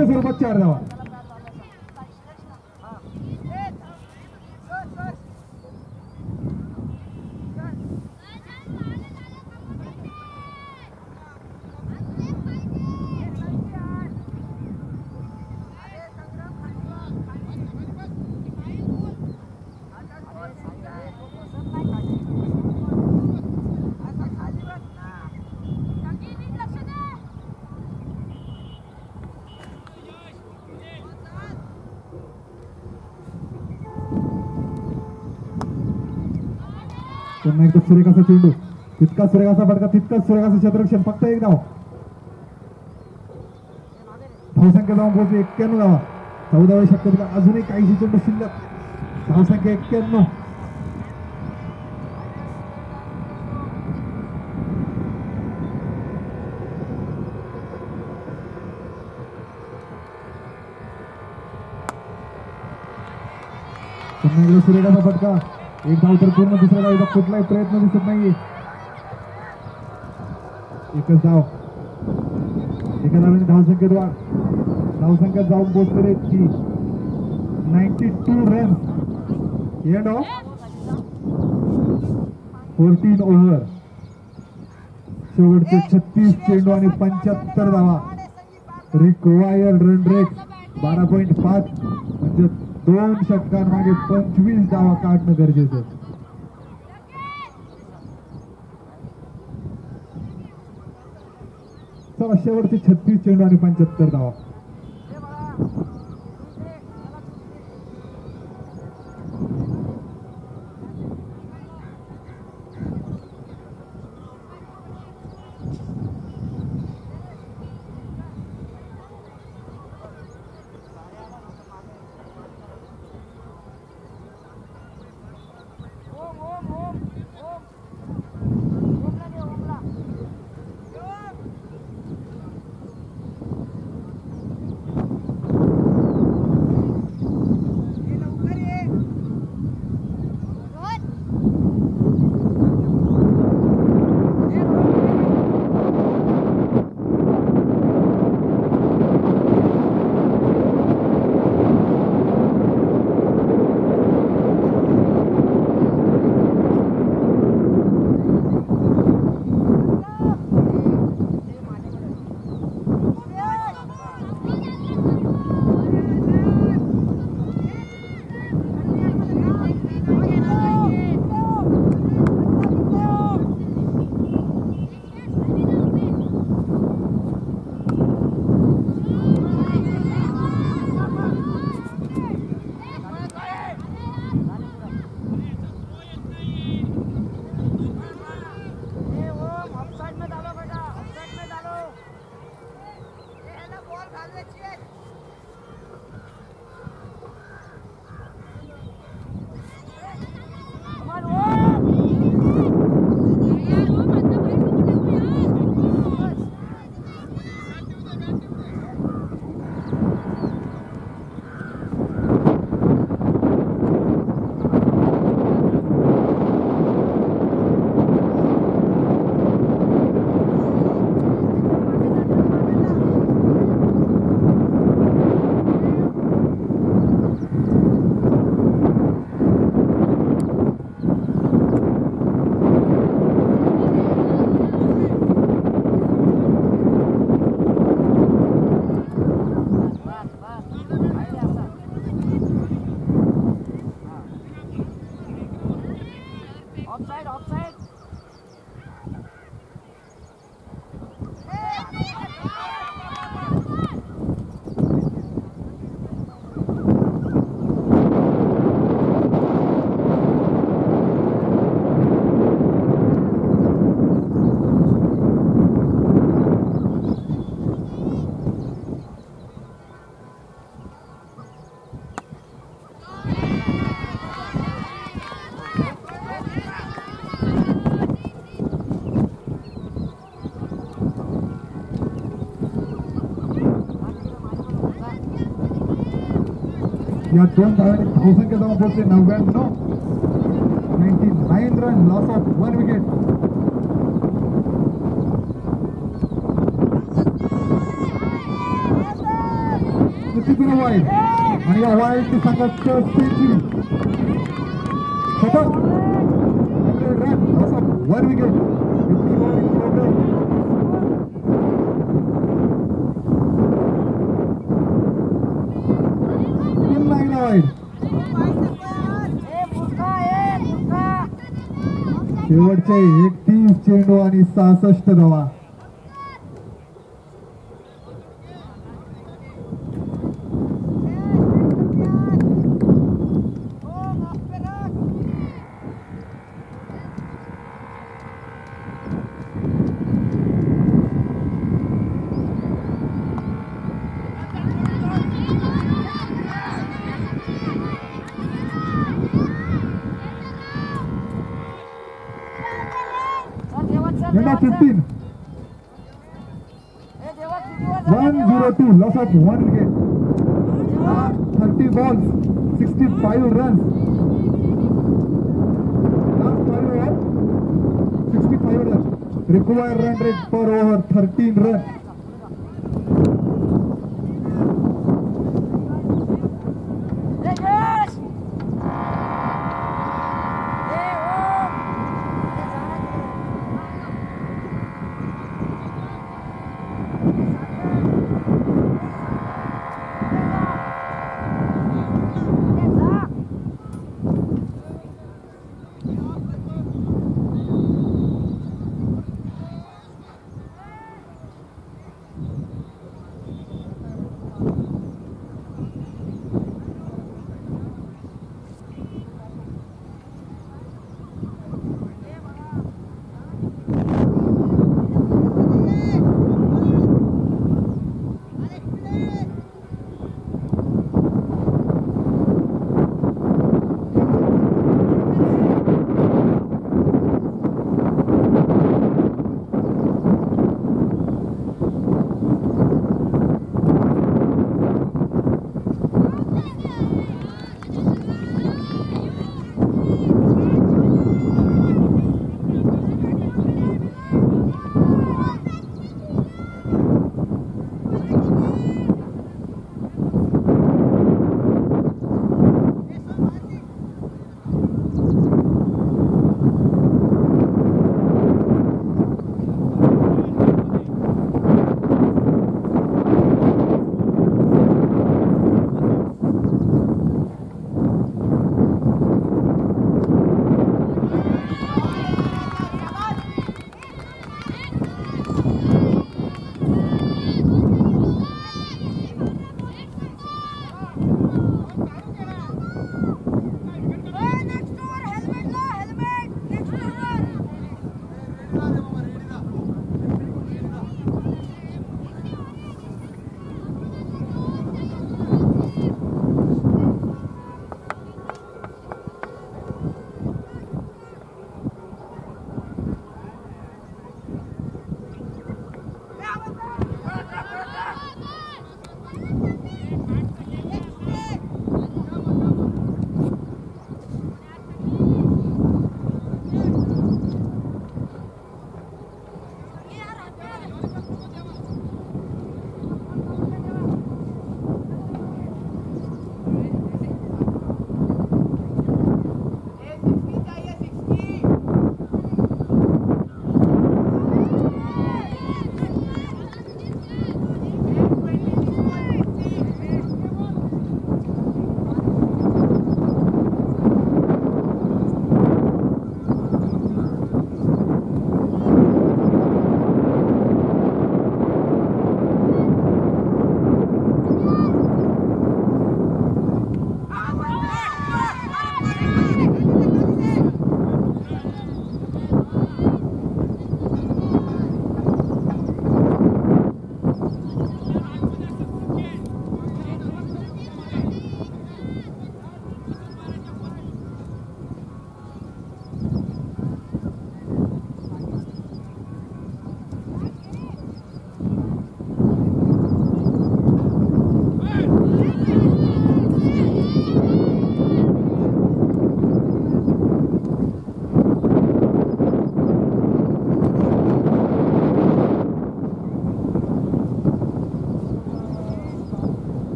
Eu vou Cesare Battiarra. पुन्हा एकदा सूर्यकाचा चेंडू तितका सूर्यकाचा फटका तितकाच सूर्यकाचा क्षेत्ररक्षण फक्त एक धाव धावसंख्या जाऊन पोहोचली एक्क्याण्णव धावा चौदा वेळ शक्य शक्यता अजूनही काहीशी चेंडू शिल्लक धावसंख्या एक्क्याण्णव पुन्हा सूर्यकाचा फटका एक धाव तर पूर्ण दुसऱ्या धावचा कुठलाही प्रयत्न दिसत नाही एकच धाव एका धावाने धावसंख्येत वाढ धावसंख्या जाऊन पोहोचले रे की ninety two run end of fourteen over शेवटचे छत्तीस चेंडू आणि पंच्याहत्तर धावा रिक्वायर्ड रन रेट बारा पॉईंट पाच म्हणजे दोन षटकांमागे पंचवीस धावा काढणं गरजेचं चला शेवटचे छत्तीस चेंडू आणि पंच्याहत्तर धावा You are doing Tavares thousand ke down both now and no. 29 run loss of one wicket. Ritik Rawai. Mania Rawai ke sangat tertinggi. शेवटचे एकतीस चेंडू आणि सहासष्ट धावा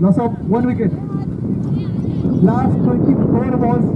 loss of one wicket. Last 24 balls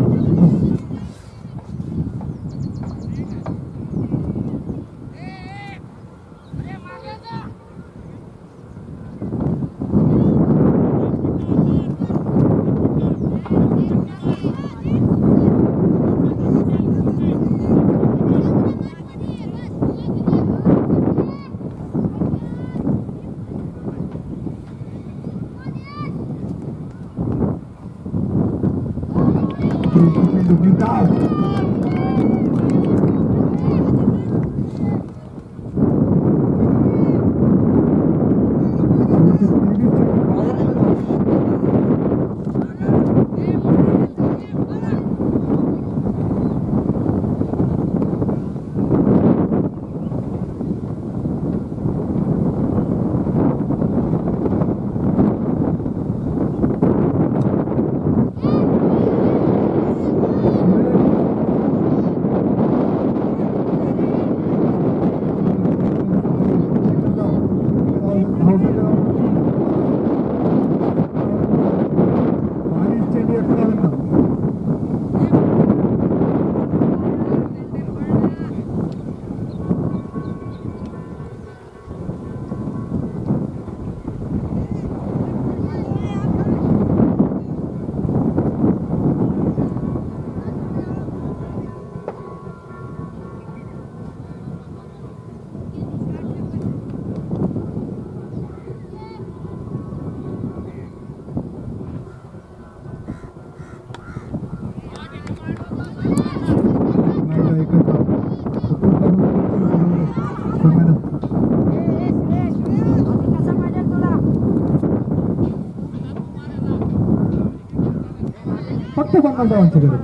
Terbang kawan-kawan saudara.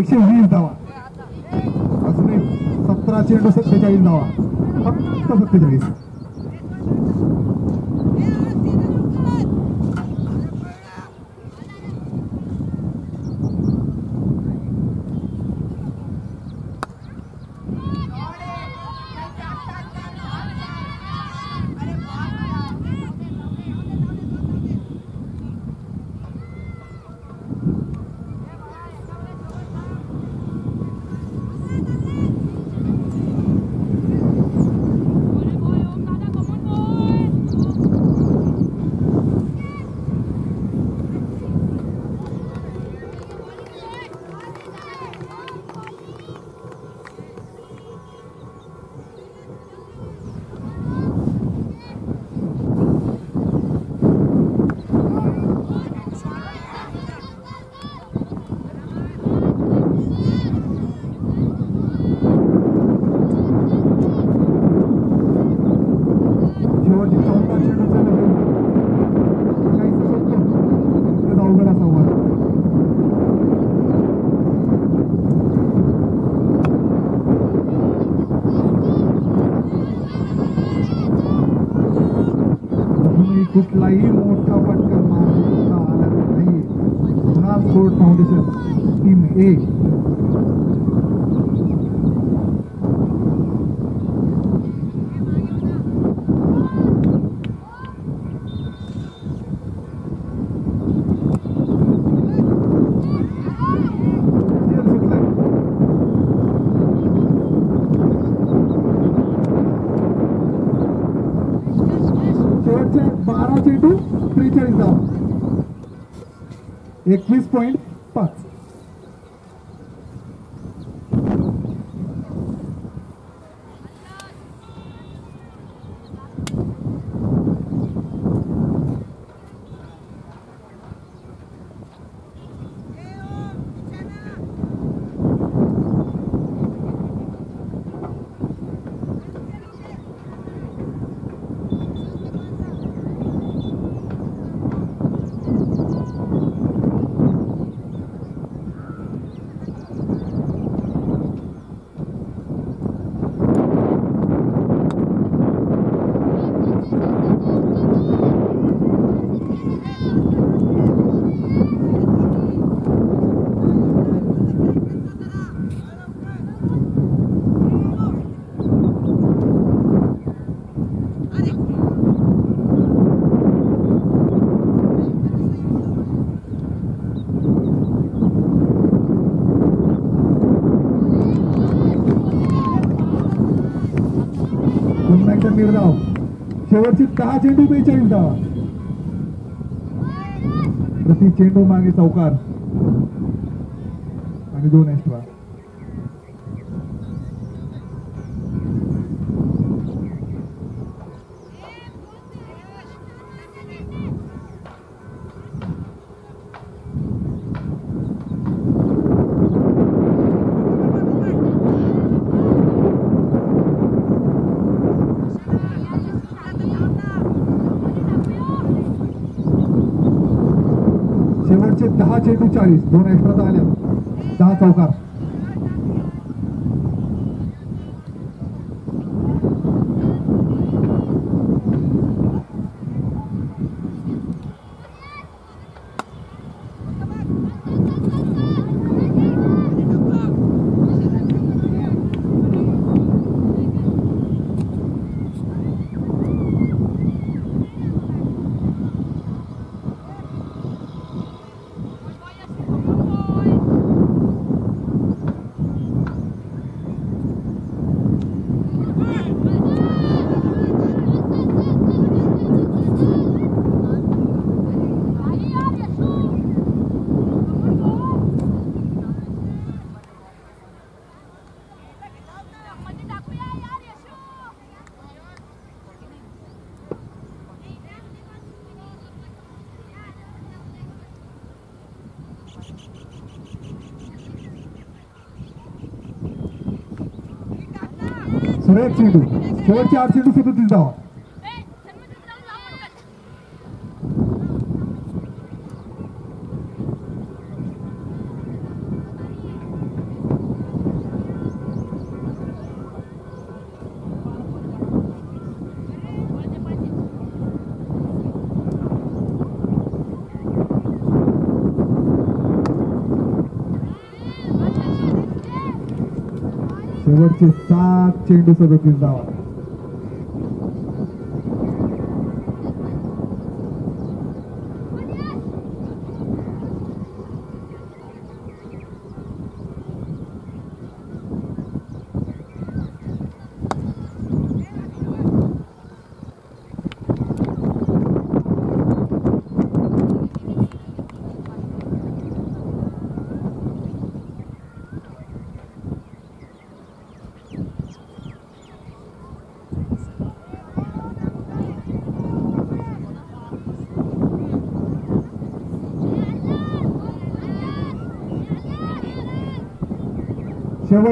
एकशे वीस धावा अजूनही सतराशे सत्तेचाळीस धावा फक्त सत्तेचाळीस Make this point शेवटची दहा चेंडू बेचाळीस धावा प्रति चेंडू मागे चौकार आणि दोन एस солидарность, Дона Эфрадалин. సురేఖ్ సీటు చివరికి ఆరు సీట్లు సుతు తీద్దాం Gracias. not changes of now.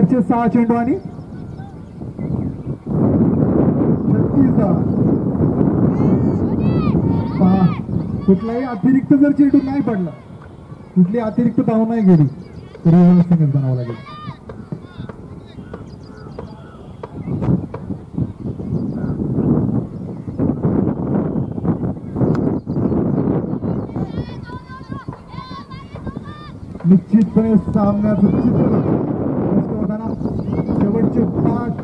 पुढचे सहा चेंडू आणि कुठलाही अतिरिक्त जर चेंडू नाही पडला कुठली अतिरिक्त धाव नाही गेली तरी हा सिंगल लागेल निश्चितपणे सामन्याचं चित्र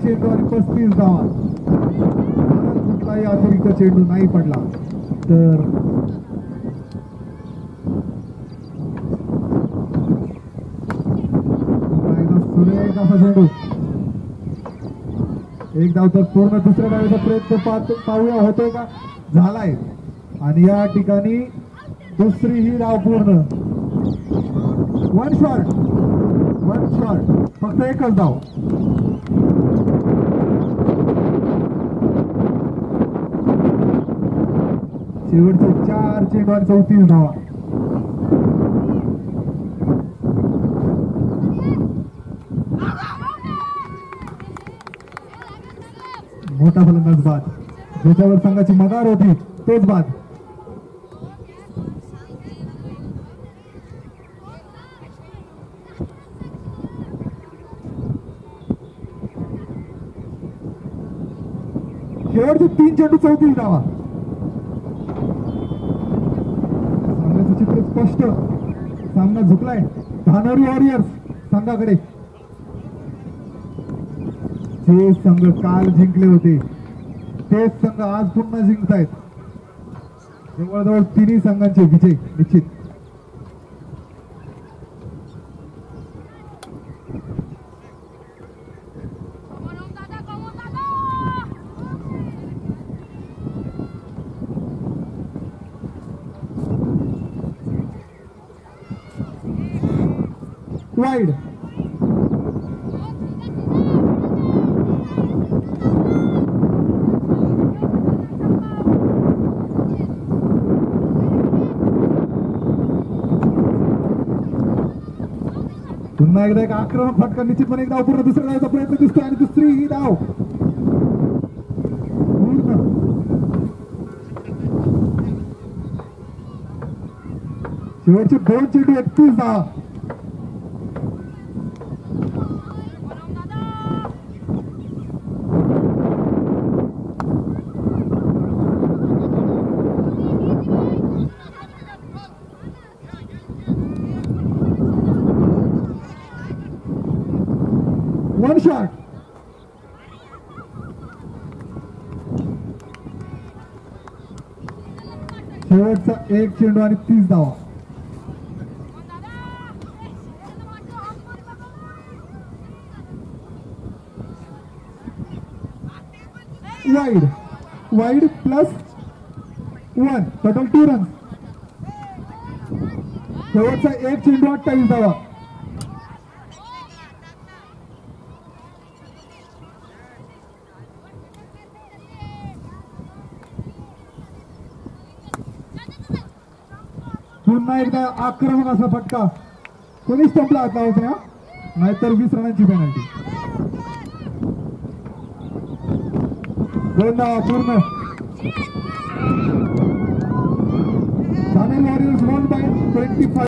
चेंडू आणि पस्तीस धावा कुठलाही अतिरिक्त चेंडू नाही पडला तर एक धाव तर पूर्ण दुसऱ्या डावीचा प्रयत्न पाहूया होतोय का झालाय आणि या ठिकाणी दुसरी ही धाव पूर्ण वन शॉट वन शॉट फक्त एकच धाव शेवटचे चार चेंडूवर चौतीस धावा मोठा फलंदाज बाद ज्याच्यावर संघाची मदार होती तेच बाद शेवटचे तीन चेंडू चौतीस धावा संघ सामना झुकलाय धानोरी वॉरियर्स संघाकडे जे संघ काल जिंकले होते तेच संघ आज पुन्हा जिंकतायत जवळजवळ तिन्ही संघांचे विजय निश्चित पुन्हा एकदा एक आक्रमक फटका निश्चितपणे एक धाव पूर्ण दुसरा धावचा प्रयत्न दिसतो आणि दुसरी ही धाव शेवटचे दोन चेंडू एकतीस धाव शेवटचा एक चेंडू आणि तीस धावा wide wide plus one total two runs शेवटचा एक चेंडू अठ्ठावीस धावा पुन्हा एकदा आक्रमक असा फटका कोणी स्टंपला हात होता नाही नाहीतर वीस रनांची पेनल्टी पूर्ण झालेल्या warriors one by twenty five